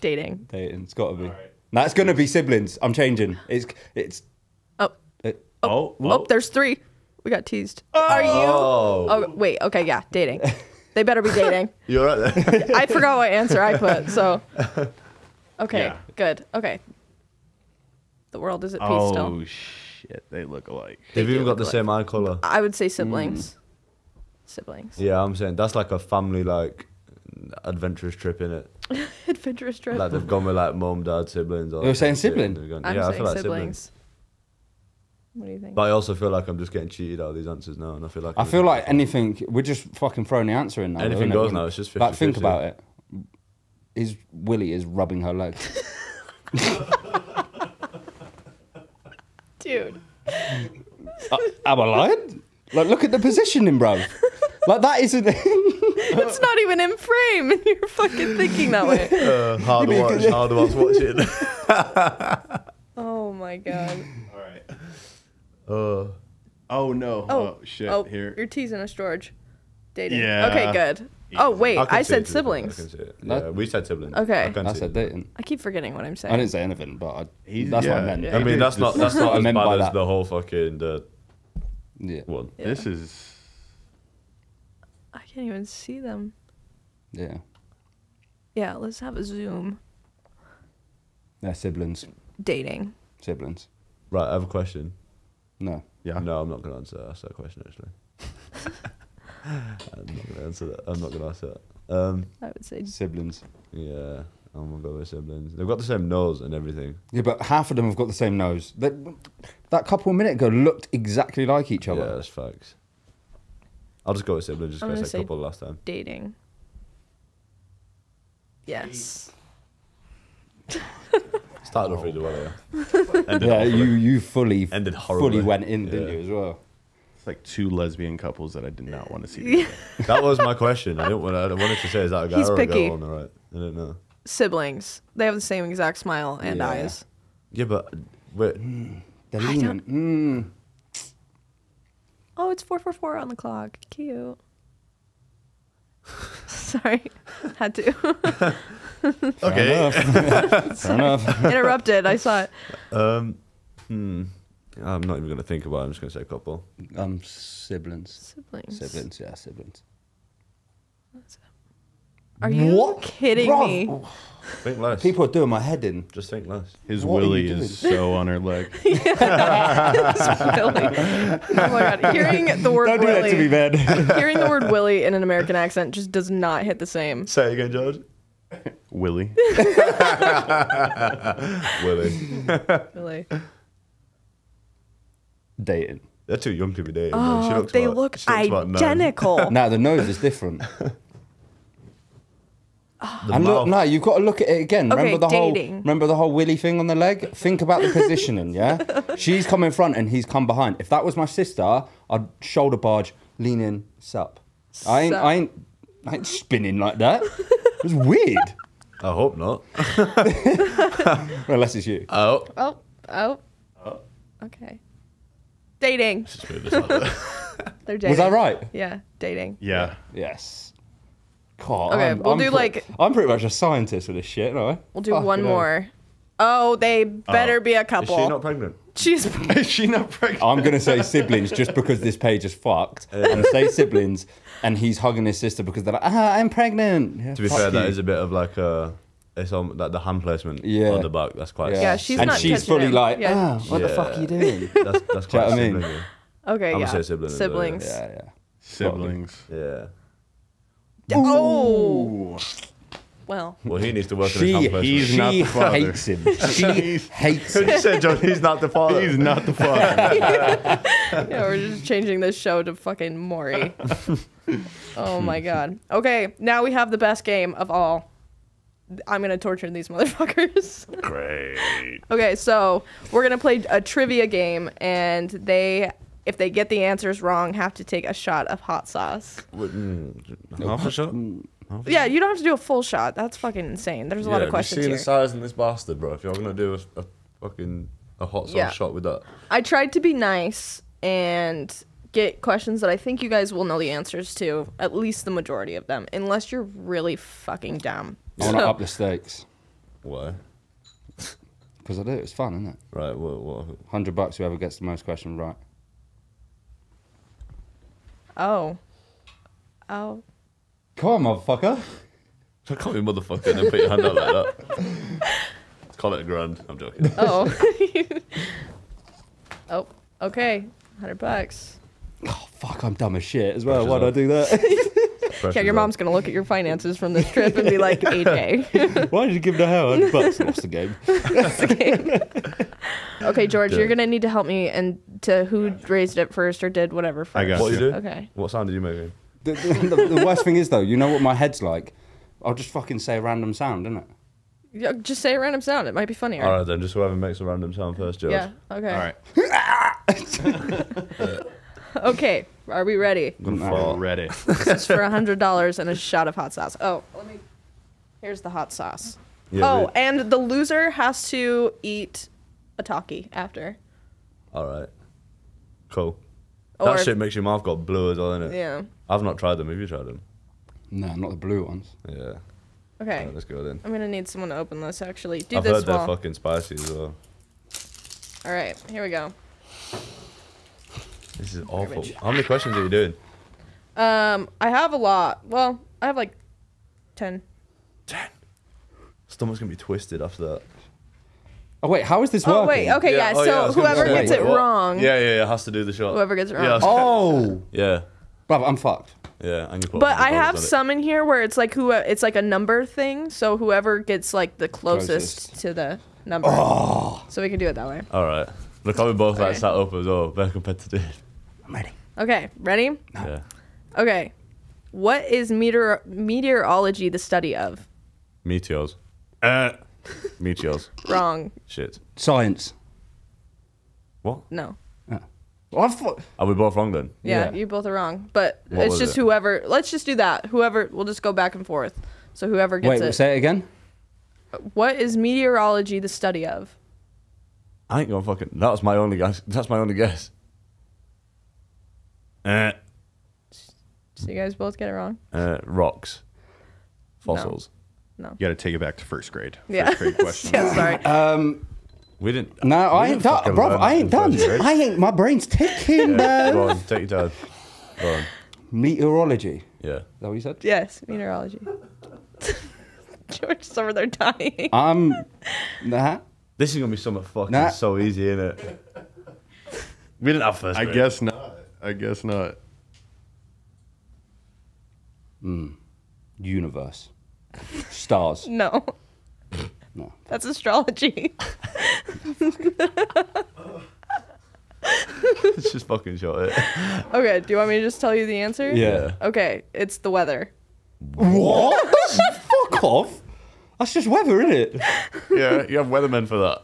Dating. Dating. It's gotta be. No, it's gonna be siblings. I'm changing. It's it's. Oh, It, oh, oh, there's three. We got teased. Are you? Oh, Oh, wait. Okay, yeah, dating. [laughs] They better be dating. [laughs] you're right there. [laughs] I forgot what answer I put, so. [laughs] Okay, Yeah. good. Okay. The world is at peace oh still. shit, they look alike. They've do even got the alike. same eye color. I would say siblings. Hmm. Siblings. Yeah, I'm saying that's like a family like adventurous trip in it. Adventurous trip. Like they've gone with like mom, dad, siblings. or You're saying shit, sibling? I'm yeah, I saying feel like siblings. siblings. What do you think? But I also feel like I'm just getting cheated out of these answers now, and I feel like I I'm feel just- like anything. We're just fucking throwing the answer in now. though, Anything innit? goes We- now, it's just Like, think 50-50. about it. Is Willie is rubbing her leg? [laughs] Dude. uh, am I lying? Like, look at the positioning, bro. Like that isn't. [laughs] It's not even in frame, and you're fucking thinking that way. uh, hard to [laughs] watch, hard to watch watching. Oh my god. All right. uh, Oh no. Oh, Oh, shit. Oh, Here. you're teasing us, George. Dating. Yeah. Okay, good. Oh wait, I, I, said it, to I siblings. can see it. Yeah, we said siblings. Okay. I, I said dating. I keep forgetting what I'm saying. I didn't say anything, but I, He's- that's what I meant. Yeah. I mean, that's not that's not [laughs] as bad as that. the whole fucking the Yeah, one. Yeah. This is. I can't even see them. yeah. Yeah, let's have a Zoom. They're siblings. Dating. Siblings. Right, I have a question. No. Yeah. No, I'm not going to answer ask that question actually. [laughs] I'm not going to answer that. I'm not going to answer that. Um, I would say Siblings. yeah, I'm gonna go with siblings. They've got the same nose and everything. Yeah, but half of them have got the same nose. That, that couple a minute ago looked exactly like each Yeah, other. that's facts. I'll just go with siblings just I'm because I said couple last time. dating. Yes. [laughs] Started off really well, yeah. [laughs] Ended Yeah, off you you fully Ended fully horribly. went in, didn't Yeah. you as well? It's like two lesbian couples that I did not want to see. together. [laughs] That was my question. I didn't want. I wanted to say is that a guy He's or picky. a girl on the right. I don't know. Siblings. They have the same exact smile and Yeah. eyes. Yeah, but wait. They're I leaning. Mm. Oh, it's four four four on the clock. Cute. [laughs] Sorry, had to Okay. [laughs] Fair enough. interrupted. I saw it. Um. Hmm. I'm not even gonna think about. it. I'm just gonna say a couple. um, siblings. Siblings. Siblings, yeah, siblings. Are you What? kidding Bruv. me? Think less. People are doing my head in. Just think less. His What willy is so on her leg. [laughs] Willy. Oh my god! Hearing the word Willy, do that to me, man. hearing the word Willy in an American accent just does not hit the same. Say it again, George. Willy. Willie. [laughs] Willy. Dating. They're too young to be dating. man. She Oh, looks they about- look she looks about nine. identical. [laughs] Now the nose is different. The and look, mouth- no, you've got to look at it again. Okay, remember the dating. whole, remember the whole willy thing on the leg. Think about the [laughs] positioning. Yeah, she's come in front and he's come behind. If that was my sister, I'd shoulder barge, lean in, sup. I ain't, Sup. I ain't, I ain't spinning like that. It's weird. I hope not. [laughs] Unless it's you. Oh. Oh, Oh. oh. Okay. Dating. It's just weird, it's like- [laughs] They're dating. Was I right? Yeah, dating. Yeah. Yes. God, Okay, I'm, we'll I'm do, pre- like- I'm pretty much a scientist with this shit, no? I? We'll do Fucking one hell. more. Oh, they better oh. be a couple. Is couple. she not pregnant? She's [laughs] Is she not pregnant? I'm gonna say siblings just because this page is fucked. I'm gonna say siblings, and he's hugging his sister because they're like, ah, I'm pregnant. Yeah, To be fair, that you. is a bit of like a. It's on like the hand placement Yeah. on the back. That's quite. Yeah, she's and not she's touching fully him. like, Yeah. ah, what the fuck are you doing? [laughs] That's that's Do you know quite what I mean? sibling. okay. I would yeah. say siblings, but- Siblings. yeah, yeah. Siblings. Yeah. Oh. Well. Well, he needs to work on his She, hand placement. he's she not the father. hates him. She hates him. [laughs] you said, John, he's not the [laughs] father. He's not the father. [laughs] Yeah, we're just changing this show to fucking Maury. oh my god. Okay, now we have the best game of all. I'm gonna torture these motherfuckers. Great. okay, so we're gonna play a trivia game, and they, if they get the answers wrong, have to take a shot of hot sauce. Half a shot? Yeah, you don't have to do a full shot. That's fucking insane. There's a lot of questions You see here. the size in this bastard, bro. If you're gonna do a, a fucking a hot sauce Yeah. shot with that, I tried to be nice and get questions that I think you guys will know the answers to, at least the majority of them, unless you're really fucking dumb. I want to So- up the stakes why? because I do. It's fun, isn't it? Right. What? What? Hundred bucks, whoever gets the most questions right. Oh. Oh. Come on, motherfucker. I call me motherfucker and then put your hand out like that. Let's call it a grand. I'm joking. Oh. [laughs] oh. Okay. Hundred bucks. Oh, fuck, I'm dumb as shit as well. Pressure's Why'd I do that? [laughs] Yeah, your mom's gonna look at your finances from this trip and be like, [laughs] AJ. Why did you give the hell? Hundred bucks, lost the game. Lost the game. okay, George, Yeah. you're gonna need to help me and to who raised it first or did whatever first. I guess. What you. you do? Okay. What sound did you make? The, the, the, the worst thing is though, you know what my head's like. I'll just fucking say a random sound, innit? Yeah, just say a random sound. It might be funnier. All right then. Just whoever makes a random sound first, George. Yeah. Okay. All right. [laughs] Okay. Are we ready? I'm gonna fall. Ready. This is for a hundred dollars and a shot of hot sauce. Oh, let me. Here's the hot sauce. Yeah, oh, we- and the loser has to eat a Taki after. All right. Cool. Or that shit makes your mouth go blue as well, innit? yeah. I've not tried them. Have you tried them? No, not the blue ones. Yeah. Okay. Alright, let's go then. I'm gonna need someone to open this. Actually, do I've this heard they're fucking spicy as well. All right. Here we go. This is awful. Garbage. How many questions are you doing? Um, I have a lot. Well, I have like ten. Ten. Stomach's gonna be twisted after that. Oh wait, how is this Oh working? wait. Okay. Yeah. oh, so I whoever say, gets it what- wrong. Yeah, yeah, yeah. Has to do the shot. Whoever gets it wrong. Yeah, Oh, yeah, bruv, I'm fucked. yeah. And you put But I have some in here where it's like who it's like a number thing. So whoever gets like the closest, Closest. to the number. So we can do it that way. All right. Look how we both like Okay. sat up as well. Very competitive. I'm ready. Okay. Ready? Yeah. Okay. What is meteor meteorology the study of? Meteors. Uh, meteors. [laughs] Wrong. Shit. Science. What? No. Well, I'm Are we both wrong then? Yeah, Yeah. you both are wrong. But What it's was just it? whoever. Let's just do that. Whoever. We'll just go back and forth. So whoever gets wait, it. say it again. What is meteorology the study of? I ain't gonna fucking. That was my only guess. That's my only guess. Uh, So you guys both get it wrong. uh, rocks. Fossils. No. You got to take it back to first grade. Yeah. First grade [laughs] question. yeah. Sorry. Um, We didn't. no, I we ain't didn't done, fucking bro. I ain't in done. first grade. I ain't. My brain's ticking, Yeah, go on, take your time. Go on. Meteorology. Is Yeah. that what you said? yes. Meteorology. [laughs] George is over there dying. Um, [laughs] nah. This is gonna be something fucking Nah. so easy, isn't it? We didn't have first I grade. guess not. I guess not. Universe. Stars. [laughs] No. No. That's astrology. [laughs] It's just fucking short. It. okay. Do you want me to just tell you the answer? Yeah. Okay. It's the weather. What? [laughs] Fuck off. That's just weather, isn't it? yeah, you have weathermen for that.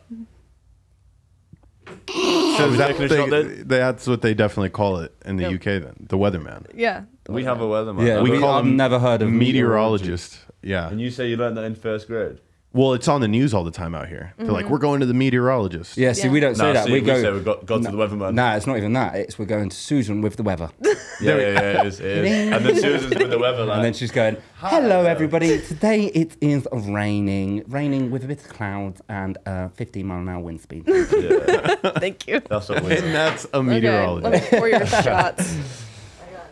So we that, taking a they- shot then? that's what they definitely call it in the Yep. UK. Then the weatherman, Yeah. the We weather. have a weatherman. Yeah, I we don't- call I've him never heard of meteorologist. Yeah, and you say you learned that in first grade. Well, it's on the news all the time out here. They're Mm-hmm. like, we're going to the meteorologist. Yeah, see, Yeah. we don't say Nah, that. see, we we go. say we got- go to the weatherman. Nah, it's not even that. It's we're going to Susan with the weather, [laughs] Yeah, yeah, yeah, it is. It is. and then Susan's with the weather, like, and then she's going, "Hello, everybody. Today it is raining, raining with a bit of clouds and uh, 15 mile an hour wind speed." [laughs] [laughs] Thank you. that's what we And that's a Okay, meteorologist. let me pour your shots.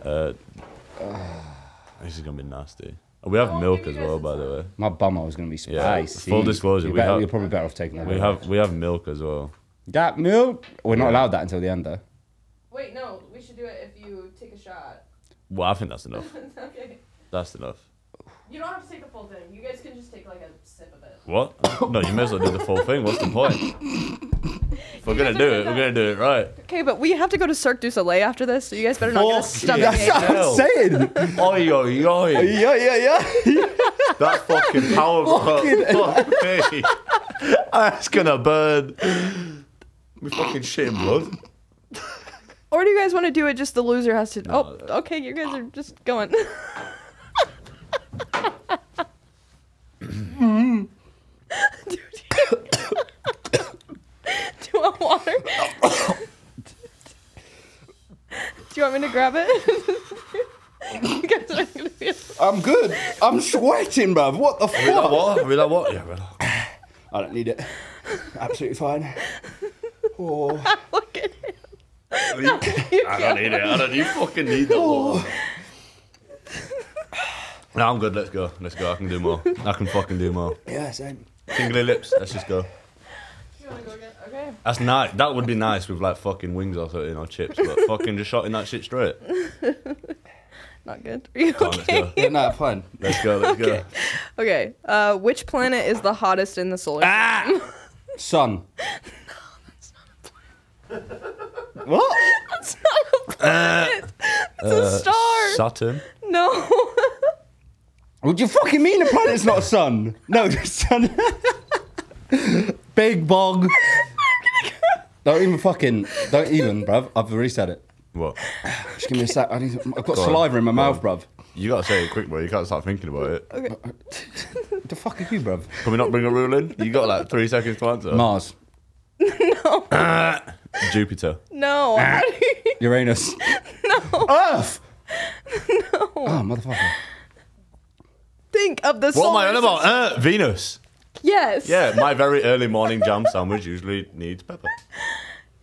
Uh, [sighs] this is gonna be nasty. We have milk as well, by the way. My bummer was going to be Yeah, spicy. full disclosure, You're, we better, have- you're probably better off taking that. We over. have we have milk as well. that milk. We're not allowed that until the end, though. Wait, no, we should do it if you take a shot. Well, I think that's enough. [laughs] okay. That's enough. You don't have to take the full thing. You guys can just take like a sip of it. What? No, you may as well do the full thing. What's the point? [laughs] If we're gonna do it, we're gonna do it right. Okay, but we have to go to Cirque du Soleil after this, so you guys better not get a Fuck stomach yeah. ache. what I'm saying. Oi, oi, oi. yeah, yeah, yeah. That fucking power Fuck me. That's gonna burn. We fucking shit in blood. Or do you guys want to do it? Just the loser has to. No. oh, okay. You guys are just going. [laughs] [laughs] Dude, do you want water? do you want me to grab it? you guys [laughs] are gonna be. I'm good. I'm sweating, bruv. What the Are we like fuck? what? Are we like what? Yeah, we're like, I don't need it. Absolutely fine. Oh. [laughs] Look at him. I don't need it. I don't. You fucking need that oh. water. No, I'm good. Let's go. Let's go. I can do more. I can fucking do more. Yeah, same. Tingly lips. Let's just go. You wanna go again? Okay. That's nice. That would be nice with like fucking wings or something or chips, but [laughs] fucking just shotting that shit straight. [laughs] Not good. Are you Come on, let's okay? go. Yeah, no, fine. Let's go. Let's go. Okay. Uh, which planet is the hottest in the solar ah! system? [laughs] Sun. what? That's not a planet. it's a uh, uh, star. Saturn. no. What do you fucking mean the planet's not a sun? No, the sun. Big bog. [laughs] don't even fucking. Don't even, bruv. I've already said it. What? Just give me a sec. I need, I've got Go on, saliva in my go mouth, on. bruv. You gotta say it quick, bro. You can't start thinking about it. Okay. [laughs] The fuck are you, bruv? Can we not bring a rule in? You got like three seconds to answer. Mars. No. [coughs] Jupiter. No. How do you- Uranus. no. Earth. No. Oh, motherfucker. Think of the What am solar I on about? Uh, Venus. Yes. Yeah, my very early morning jam sandwich usually needs pepper.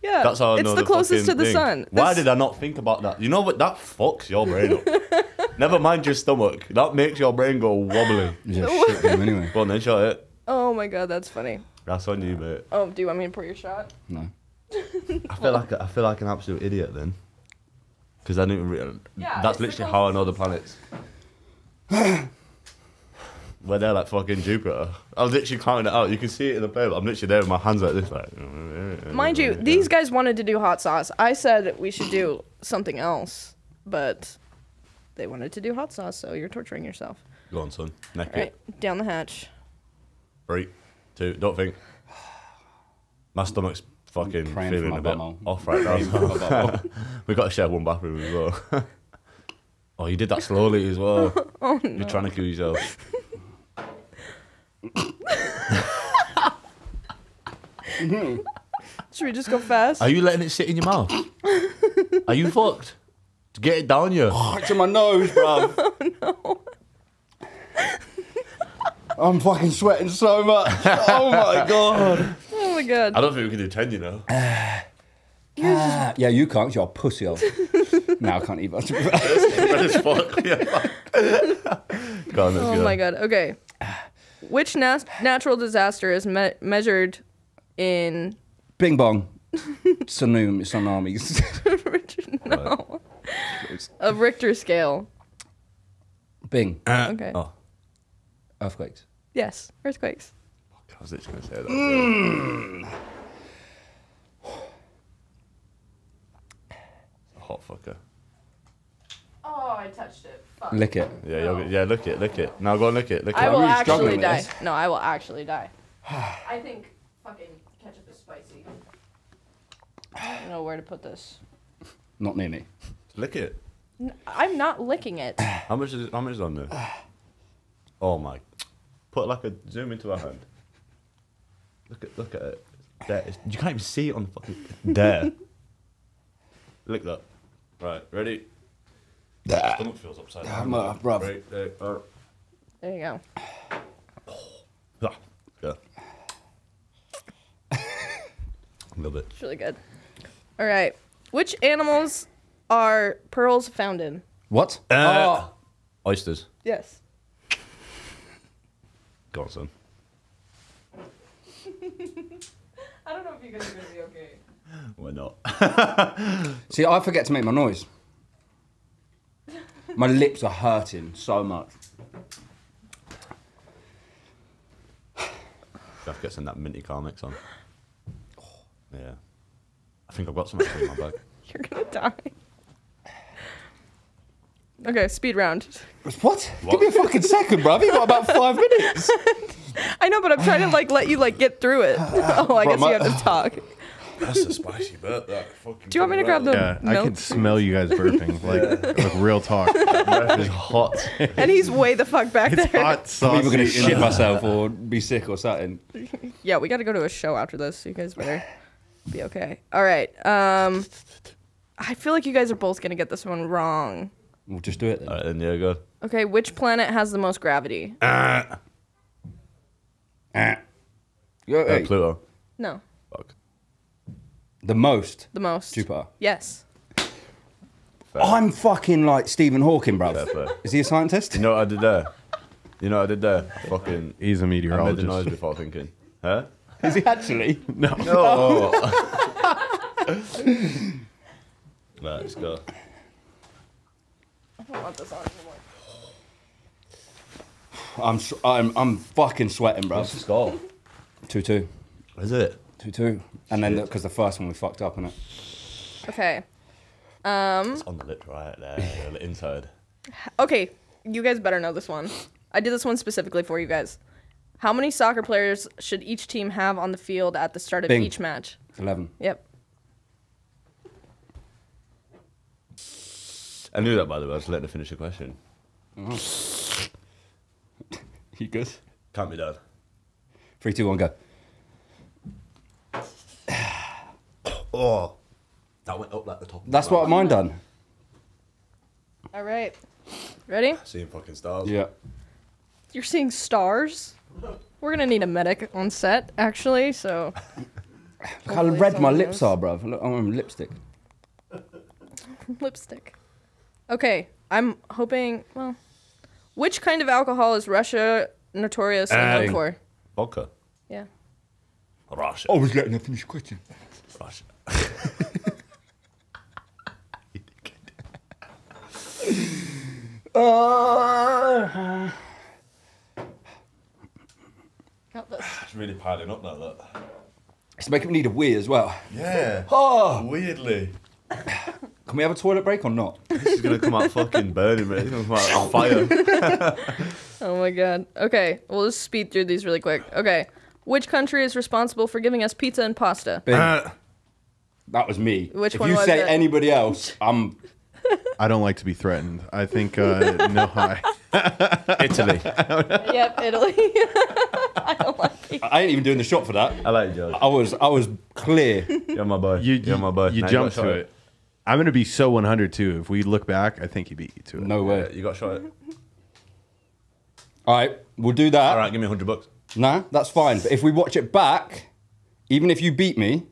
Yeah. That's how I it's know the closest to the thing. sun. Why This- did I not think about that? You know what? That fucks your brain up. [laughs] Never mind your stomach. That makes your brain go wobbly. [laughs] Yeah, shit game anyway. Go on then, shot it. Oh my god, that's funny. That's on you, mate. Oh, do you want me to pour your shot? No. [laughs] I feel like I feel like an absolute idiot then, because I didn't. Re- Yeah, that's literally how I know the planets. Where they're like fucking Jupiter. I was literally counting it out. You can see it in the play. I'm literally there with my hands like this, like. Mind you, these guys wanted to do hot sauce. I said we should do something else, but they wanted to do hot sauce, so you're torturing yourself. Go on, son. Neck All right, it. down the hatch. Three, two. Don't think. My stomach's fucking feeling a bit bumhole. off right Praying [laughs] for my now. [laughs] we got to share one bathroom as well. [laughs] oh, you did that slowly as well. Oh no. You're trying to kill yourself. [laughs] Should we just go fast? Are you letting it sit in your mouth? Are you fucked? Get it down you. It's in my nose, bruv. [laughs] Oh, no. I'm fucking sweating so much. Oh my god. oh my god. I don't think we can do ten, you know. Ah, yeah, you can't. You're a pussy. hole. [laughs] no, I can't either. Red as fuck. Yeah. Go on, let's Oh go. my god. Okay. Which nas- natural disaster is me- measured in Bing bong. [laughs] Tsunami. Tsunamis. [laughs] no a Richter scale? Bing. Uh, okay. Oh, Earthquakes. Yes, earthquakes. I was literally gonna say that. Mm. [sighs] Hot fucker. Oh, I touched it. Fuck. Lick it. Yeah, you're, good. yeah. Look it, look it. Now go and look it, look it. I will really actually die. this. No, I will actually die. [sighs] I think fucking ketchup is spicy. I don't know where to put this. Not near me. Lick it. N- I'm not licking it. [sighs] How much is it, how much is on there? [sighs] Oh my. Put put like a zoom into her hand. Look at look at it. There, it's, you can't even see it on the fucking there. [laughs] Look that. Right, ready? Stomach feels upside down. uh, bruv. Right, there, uh, There you go. ah, [sighs] yeah. [sighs] Love it. It's really good. All right. Which animals are pearls found in? What? Uh, Oysters. Yes. Go on, son. [laughs] I don't know if you guys are gonna be okay. Why not? [laughs] See, I forget to make my noise. My lips are hurting so much. Jeff gets in that minty car mix [sighs] on. Yeah. I think I've got some actually in my bag. [laughs] You're gonna die. Okay, speed round. What? Give me a fucking second, bruv. You've got about five minutes. [laughs] I know, but I'm trying to like let you like get through it. [sighs] [laughs] oh, I Bro, guess my- you have to talk. That's a spicy bit. That fucking. Do you want me to grab the Yeah, I milk? can smell you guys burping. [laughs] Like, like real talk. breath is hot. [laughs] And he's way the fuck back It's there. hot I'm sauce. either going to shit myself or be sick or something. Yeah, we got to go to a show after this. So you guys better be okay. All right. Um, I feel like you guys are both gonna get this one wrong. We'll just do it then. Alright, then yeah, go. Okay, which planet has the most gravity? Ah. Yo, Uh, Pluto. No, Fuck. The most. the most. Jupiter. Yes. Fair. I'm fucking like Stephen Hawking, bruv. Fair play. Is he a scientist? You know what I did there? You know what I did there? Fucking. He's a I made the noise before thinking. Huh? Is he actually? [laughs] No. No. [laughs] right, let's go. I don't want this on anymore. I'm, s- I'm, I'm fucking sweating, bruv. score? 2 2. Is it? 2 2. And then, because the first one we fucked up, innit? Okay. Um. It's on the lip right there, [laughs] the inside. Okay. You guys better know this one. I did this one specifically for you guys. How many soccer players should each team have on the field at the start of Bing. each match? 11. Yep. I knew that by the way. I was letting her finish the question. [laughs] You good? Can't be done. 3 2 1 go. Oh, that went up like the top. That's what mine done. All right. Ready? Seeing fucking stars. Yeah. You're seeing stars. We're gonna need a medic on set, actually. So Look how Hopefully red my someone lips knows. are, bruv. Look, I'm on lipstick. [laughs] lipstick. Okay, I'm hoping. Well, which kind of alcohol is Russia notorious and known for? Vodka. Yeah. Russia. Oh, I was letting her finish question. Russia. Uh, It's really piling up now, that. it's making me need a wee as well. Yeah. Oh, Weirdly. can we have a toilet break or not? This is gonna come out fucking burning, mate. It's gonna come out on fire. [laughs] Oh my god. Okay, we'll just speed through these really quick. Okay, which country is responsible for giving us pizza and pasta? Bing. That was me. Which if one you was say it? anybody else, I'm. [laughs] I don't like to be threatened. I think uh, [laughs] no hi. [laughs] Italy. yep, Italy. I don't like pizza. I ain't even doing the shot for that. I like you, George. I was, I was clear. You're my boy. You, You're my boy. You Nah, jumped got to shot it. I'm gonna be so 100 too. If we look back, I think he beat you to it. No Yeah, way. you got shot. All right, we'll do that. All right, give me hundred bucks. Nah, that's fine. But if we watch it back, even if you beat me,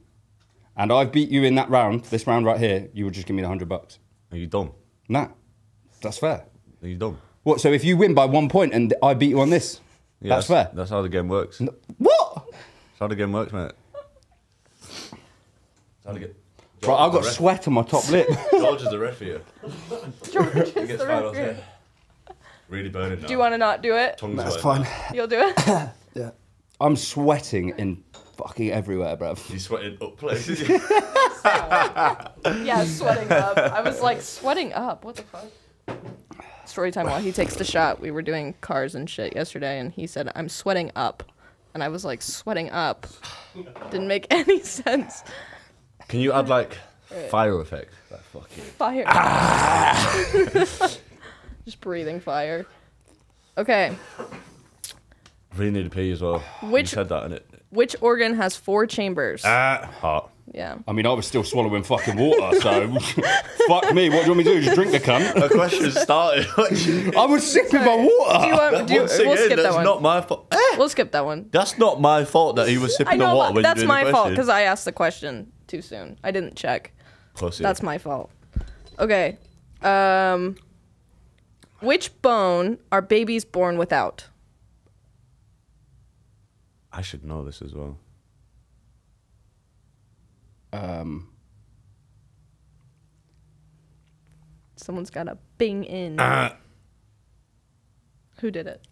and I've beat you in that round, this round right here, you would just give me the hundred bucks. Are you dumb? Nah, that's fair. Are you dumb? What? So if you win by one point and I beat you on this, Yeah, that's fair. That's how the game works. That's What? how the game works, mate. That's how the game. Bro, I've got sweat on my top lip. [laughs] George is the ref here. [laughs] George He is gets the finals referee. here. Really burning now. Do you want to not do it? Tongue's That's sweating. fine. You'll do it. [laughs] Yeah. I'm sweating in fucking everywhere, bruv. He's sweating up places. [laughs] yeah, sweating up. I was like sweating up. What the fuck? Story time while he takes the shot. We were doing cars and shit yesterday, and he said, "I'm sweating up," and I was like, "Sweating up." Didn't make [laughs] any sense. Can you add like fire effect? Like fucking. Fire. Ah! [laughs] Just breathing fire. Okay. really need to pee as well. Which- you said that in it? Which organ has four chambers? Ah, hot. yeah. I mean, I was still swallowing fucking water, so [laughs] fuck me. What do you want me to do? Just drink the cunt? The question started. I was sipping my Do you water. want? Do you, Once we'll again, skip that that's one. not my fault. Eh, We'll skip that one. That's not my fault that he was sipping I know, the water but when that's you doing my the fault question. because I asked the question too soon. I didn't check. Pussy. That's my fault. Okay. Um, which bone are babies born without? I should know this as well. Um, Someone's got a bing in. Who did it?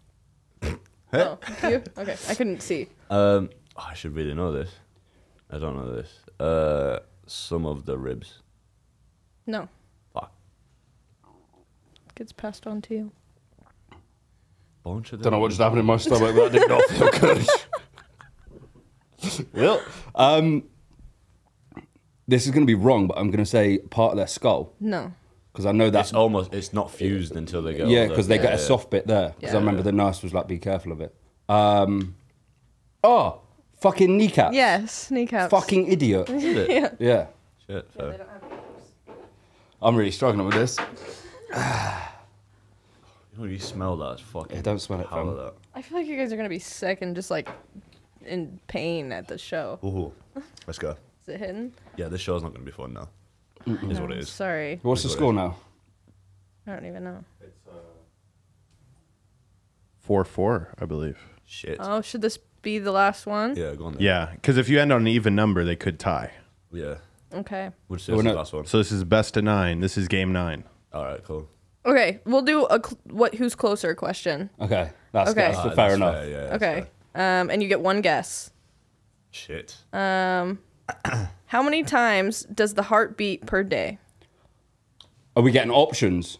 Oh, you? Okay, I couldn't see. Um, oh, I should really know this. I don't know this. Uh, some of the ribs. No, Fuck. gets passed on to you. Bunch of don't know what just happened in my stomach, but that did not feel good. [laughs] [laughs] well, um, this is going to be wrong, but I'm going to say part of their skull No. because I know that's It's almost. It's not fused until they get. yeah, because they get a Yeah. soft bit there. Because Yeah. I remember the nurse was like, "Be careful of it." Um, oh, fucking kneecap. Yes, kneecaps. Fucking idiot. Yeah. yeah, Shit. fair. I'm really struggling with this. [sighs] You know, you smell that. It's fucking. Yeah, don't smell it, hell fam. that. I feel like you guys are gonna be sick and just like in pain at the show. Ooh. Let's go. Is it hidden? Yeah, this show's not going to be fun now. Is what it is. Sorry, What's the score now? I don't even know. It's Four four, I believe. Shit. Oh, should this be the last one? yeah, go on then. Yeah, because if you end on an even number, they could tie. Yeah. Okay. We'll say We're this is the not- last one. So this is best of nine. This is game nine. All right, cool. Okay, we'll do a cl- what who's closer question. Okay, that's, Okay. that's Ah, fair that's enough. fair, yeah, that's Okay. fair. Um, and you get one guess. Shit. Um, [clears throat] how many times does the heart beat per day? Are we getting options?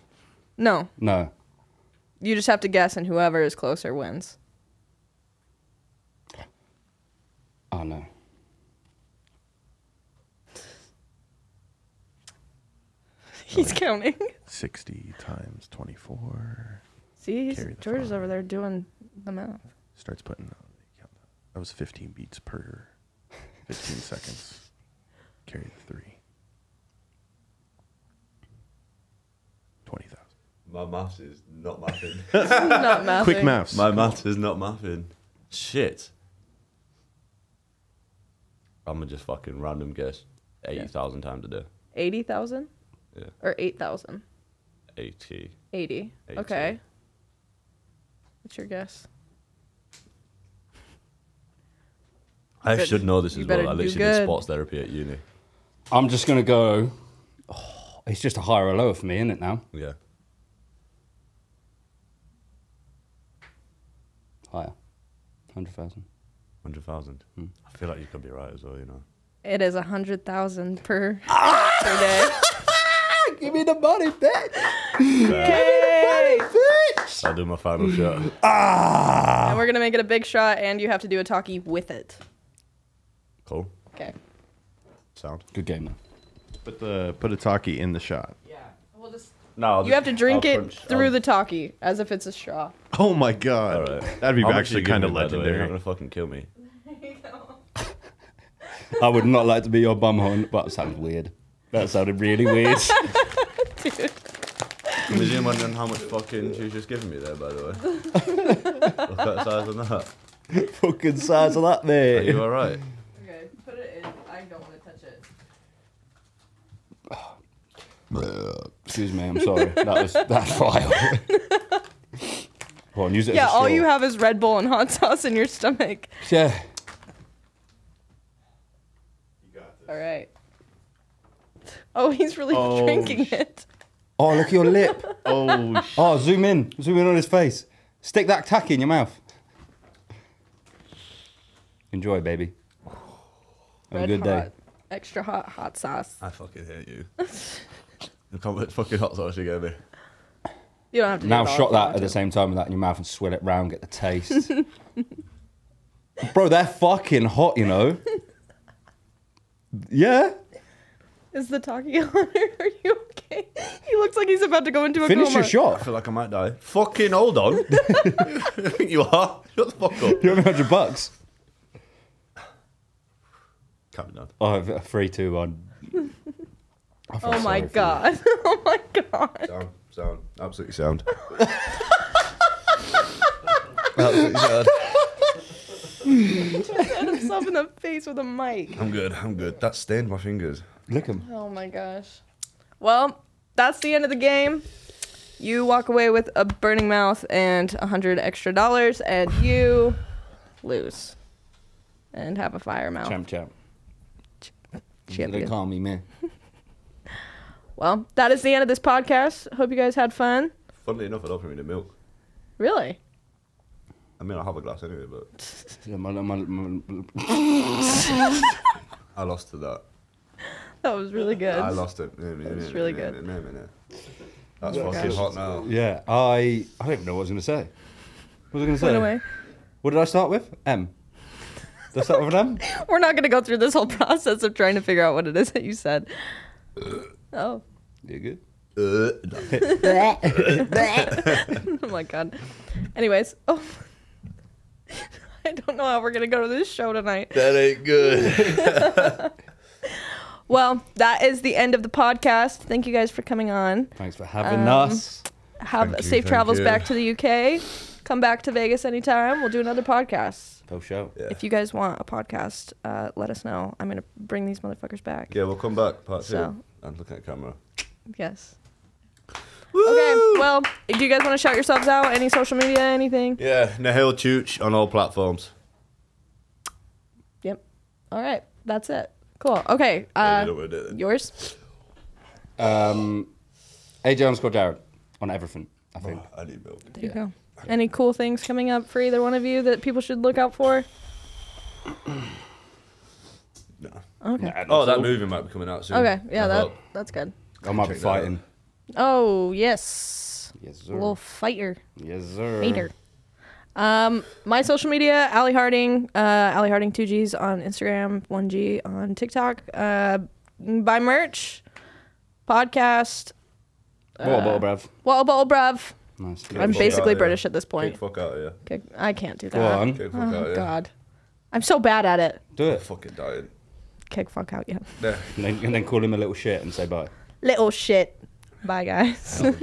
No, No. you just have to guess, and whoever is closer wins. Oh no. [laughs] He's counting. Sixty times twenty-four. See, he's, Carry the George is over there doing the math. Starts putting. That was fifteen beats per fifteen [laughs] seconds. Carry the three. Twenty thousand. My maths is not mathing. [laughs] Not [laughs] mathing. Quick maths. My maths is not mathing. Shit. I'm gonna just fucking random guess eighty thousand times a day. Eighty thousand Yeah, or eight thousand? eighty. Eighty. Eighty. Okay. What's your guess? I should know this as well. I literally good. did sports therapy at uni. I'm just gonna go. Oh, it's just a higher or lower for me, isn't it now? Yeah. Higher. Hundred thousand. Hundred thousand. Hmm. I feel like you could be right as well. You know. It is a hundred thousand per Ah! per day. [laughs] Give me the money, bitch. Yay! I'll do my final shot. Ah. And we're gonna make it a big shot, and you have to do a Taki with it. Cool. Okay. Sound. Good game, though. Put the put a Taki in the shot. Yeah. We'll just. No, You have to drink it through the Taki as if it's a straw. Oh my god. All right. That'd be How much actually kind of me, by the way? You're not gonna fucking kill me. [laughs] I would not like to be your bumhole, but that sounds weird. That sounded really weird. Can we zoom in on how much fucking she's just giving me there, by the way? Look at the size of that. Fucking size of that, mate. Are mate. you alright? Okay, put it in. I don't want to touch it. Excuse me, I'm sorry. That was that's vile. Go on, use it Yeah, as a all you have is Red Bull and hot sauce in your stomach. Yeah. All right. Oh, he's really Oh, drinking sh- it. Oh, look at your lip. [laughs] Oh, sh- Oh, zoom in. Zoom in on his face. Stick that tack in your mouth. Enjoy, baby. Have a Red good day. extra hot hot sauce. I fucking hate you. [laughs] Look how much fucking hot sauce you gave me. You don't have to. Now it all shot that at the same time with that in your mouth and swill it round, get the taste. [laughs] Bro, they're fucking hot, you know. Yeah. Is the Taki [laughs] on? Are you okay? He looks like like he's about to go into a Finish coma. your shot. I shot. feel like I might die. Fucking hold on. I [laughs] think you are. Shut the fuck up. You have a hundred bucks. Calm down. Oh, three, two, one. I feel Oh my sorry for you. god. [laughs] oh my god. Sound. Sound. Absolutely sound. [laughs] Absolutely sound. Hit himself in the face with a mic. I'm good. I'm good. That stained my fingers. Lick him. Oh my gosh. Well, that's the end of the game. You walk away with a burning mouth and a hundred extra dollars, and you lose and have a fire mouth. Champ, champ. They call me man. [laughs] Well, that is the end of this podcast. Hope you guys had fun. Funnily enough, I don't drink the milk. Really? I mean, I have a glass anyway, but [laughs] Yeah, my- my- my- I lost to that. That was really good. I lost it. That's really good. That's Oh, fucking gosh. hot now. yeah, I I don't even know what I was gonna say. What was I gonna say? Anyway, What did I start with? M. Did I start with an M? [laughs] we're not going to go through this whole process of trying to figure out what it is that you said. [laughs] Oh. You good? Uh, [laughs] [laughs] oh my god. Anyways, oh. [laughs] I don't know how we're gonna go to this show tonight. that ain't good. Well, that is the end of the podcast. Thank you guys for coming on. Thanks for having Um, us. Have Thank safe thank travels you. back to the UK. Come back to Vegas anytime. We'll do another podcast. For show. Yeah. If you guys want a podcast, uh, let us know. I'm gonna bring these motherfuckers back. yeah, we'll come back part two So. and look at the camera. Yes. Okay. Well, do you guys want to shout yourselves out? Any social media? Anything? Yeah, Nohail Chooch on all platforms. Yep. All right. That's it. Cool. Okay. Uh, you know what it is. yours. Um, AJ underscore Jarrad on everything. I think. Oh, I need milk. There you go. Any cool things coming up for either one of you that people should look out for? [clears throat] No. Okay. Nah, Oh, that movie might be coming out soon. Okay. Yeah. I That hope. that's good. I might be Check that fighting. Oh yes. Yes, A little fighter. Yes, sir. Hater. Um, my social media, Allie Harding, uh, Allie Harding two Gs on Instagram, one G on TikTok. Uh, buy merch, podcast. What about, bruv? Well, bottle bruv. Nice. I'm basically out, yeah. British at this Kick point. fuck out of you. Okay, I can't do that. Go on. Kick fuck Oh out of you. God, I'm so bad at it. Do I'm it. fucking dying. Kick fuck out, yeah. There. And then, and then call him a little shit and say bye. Little shit. Bye, guys. [laughs]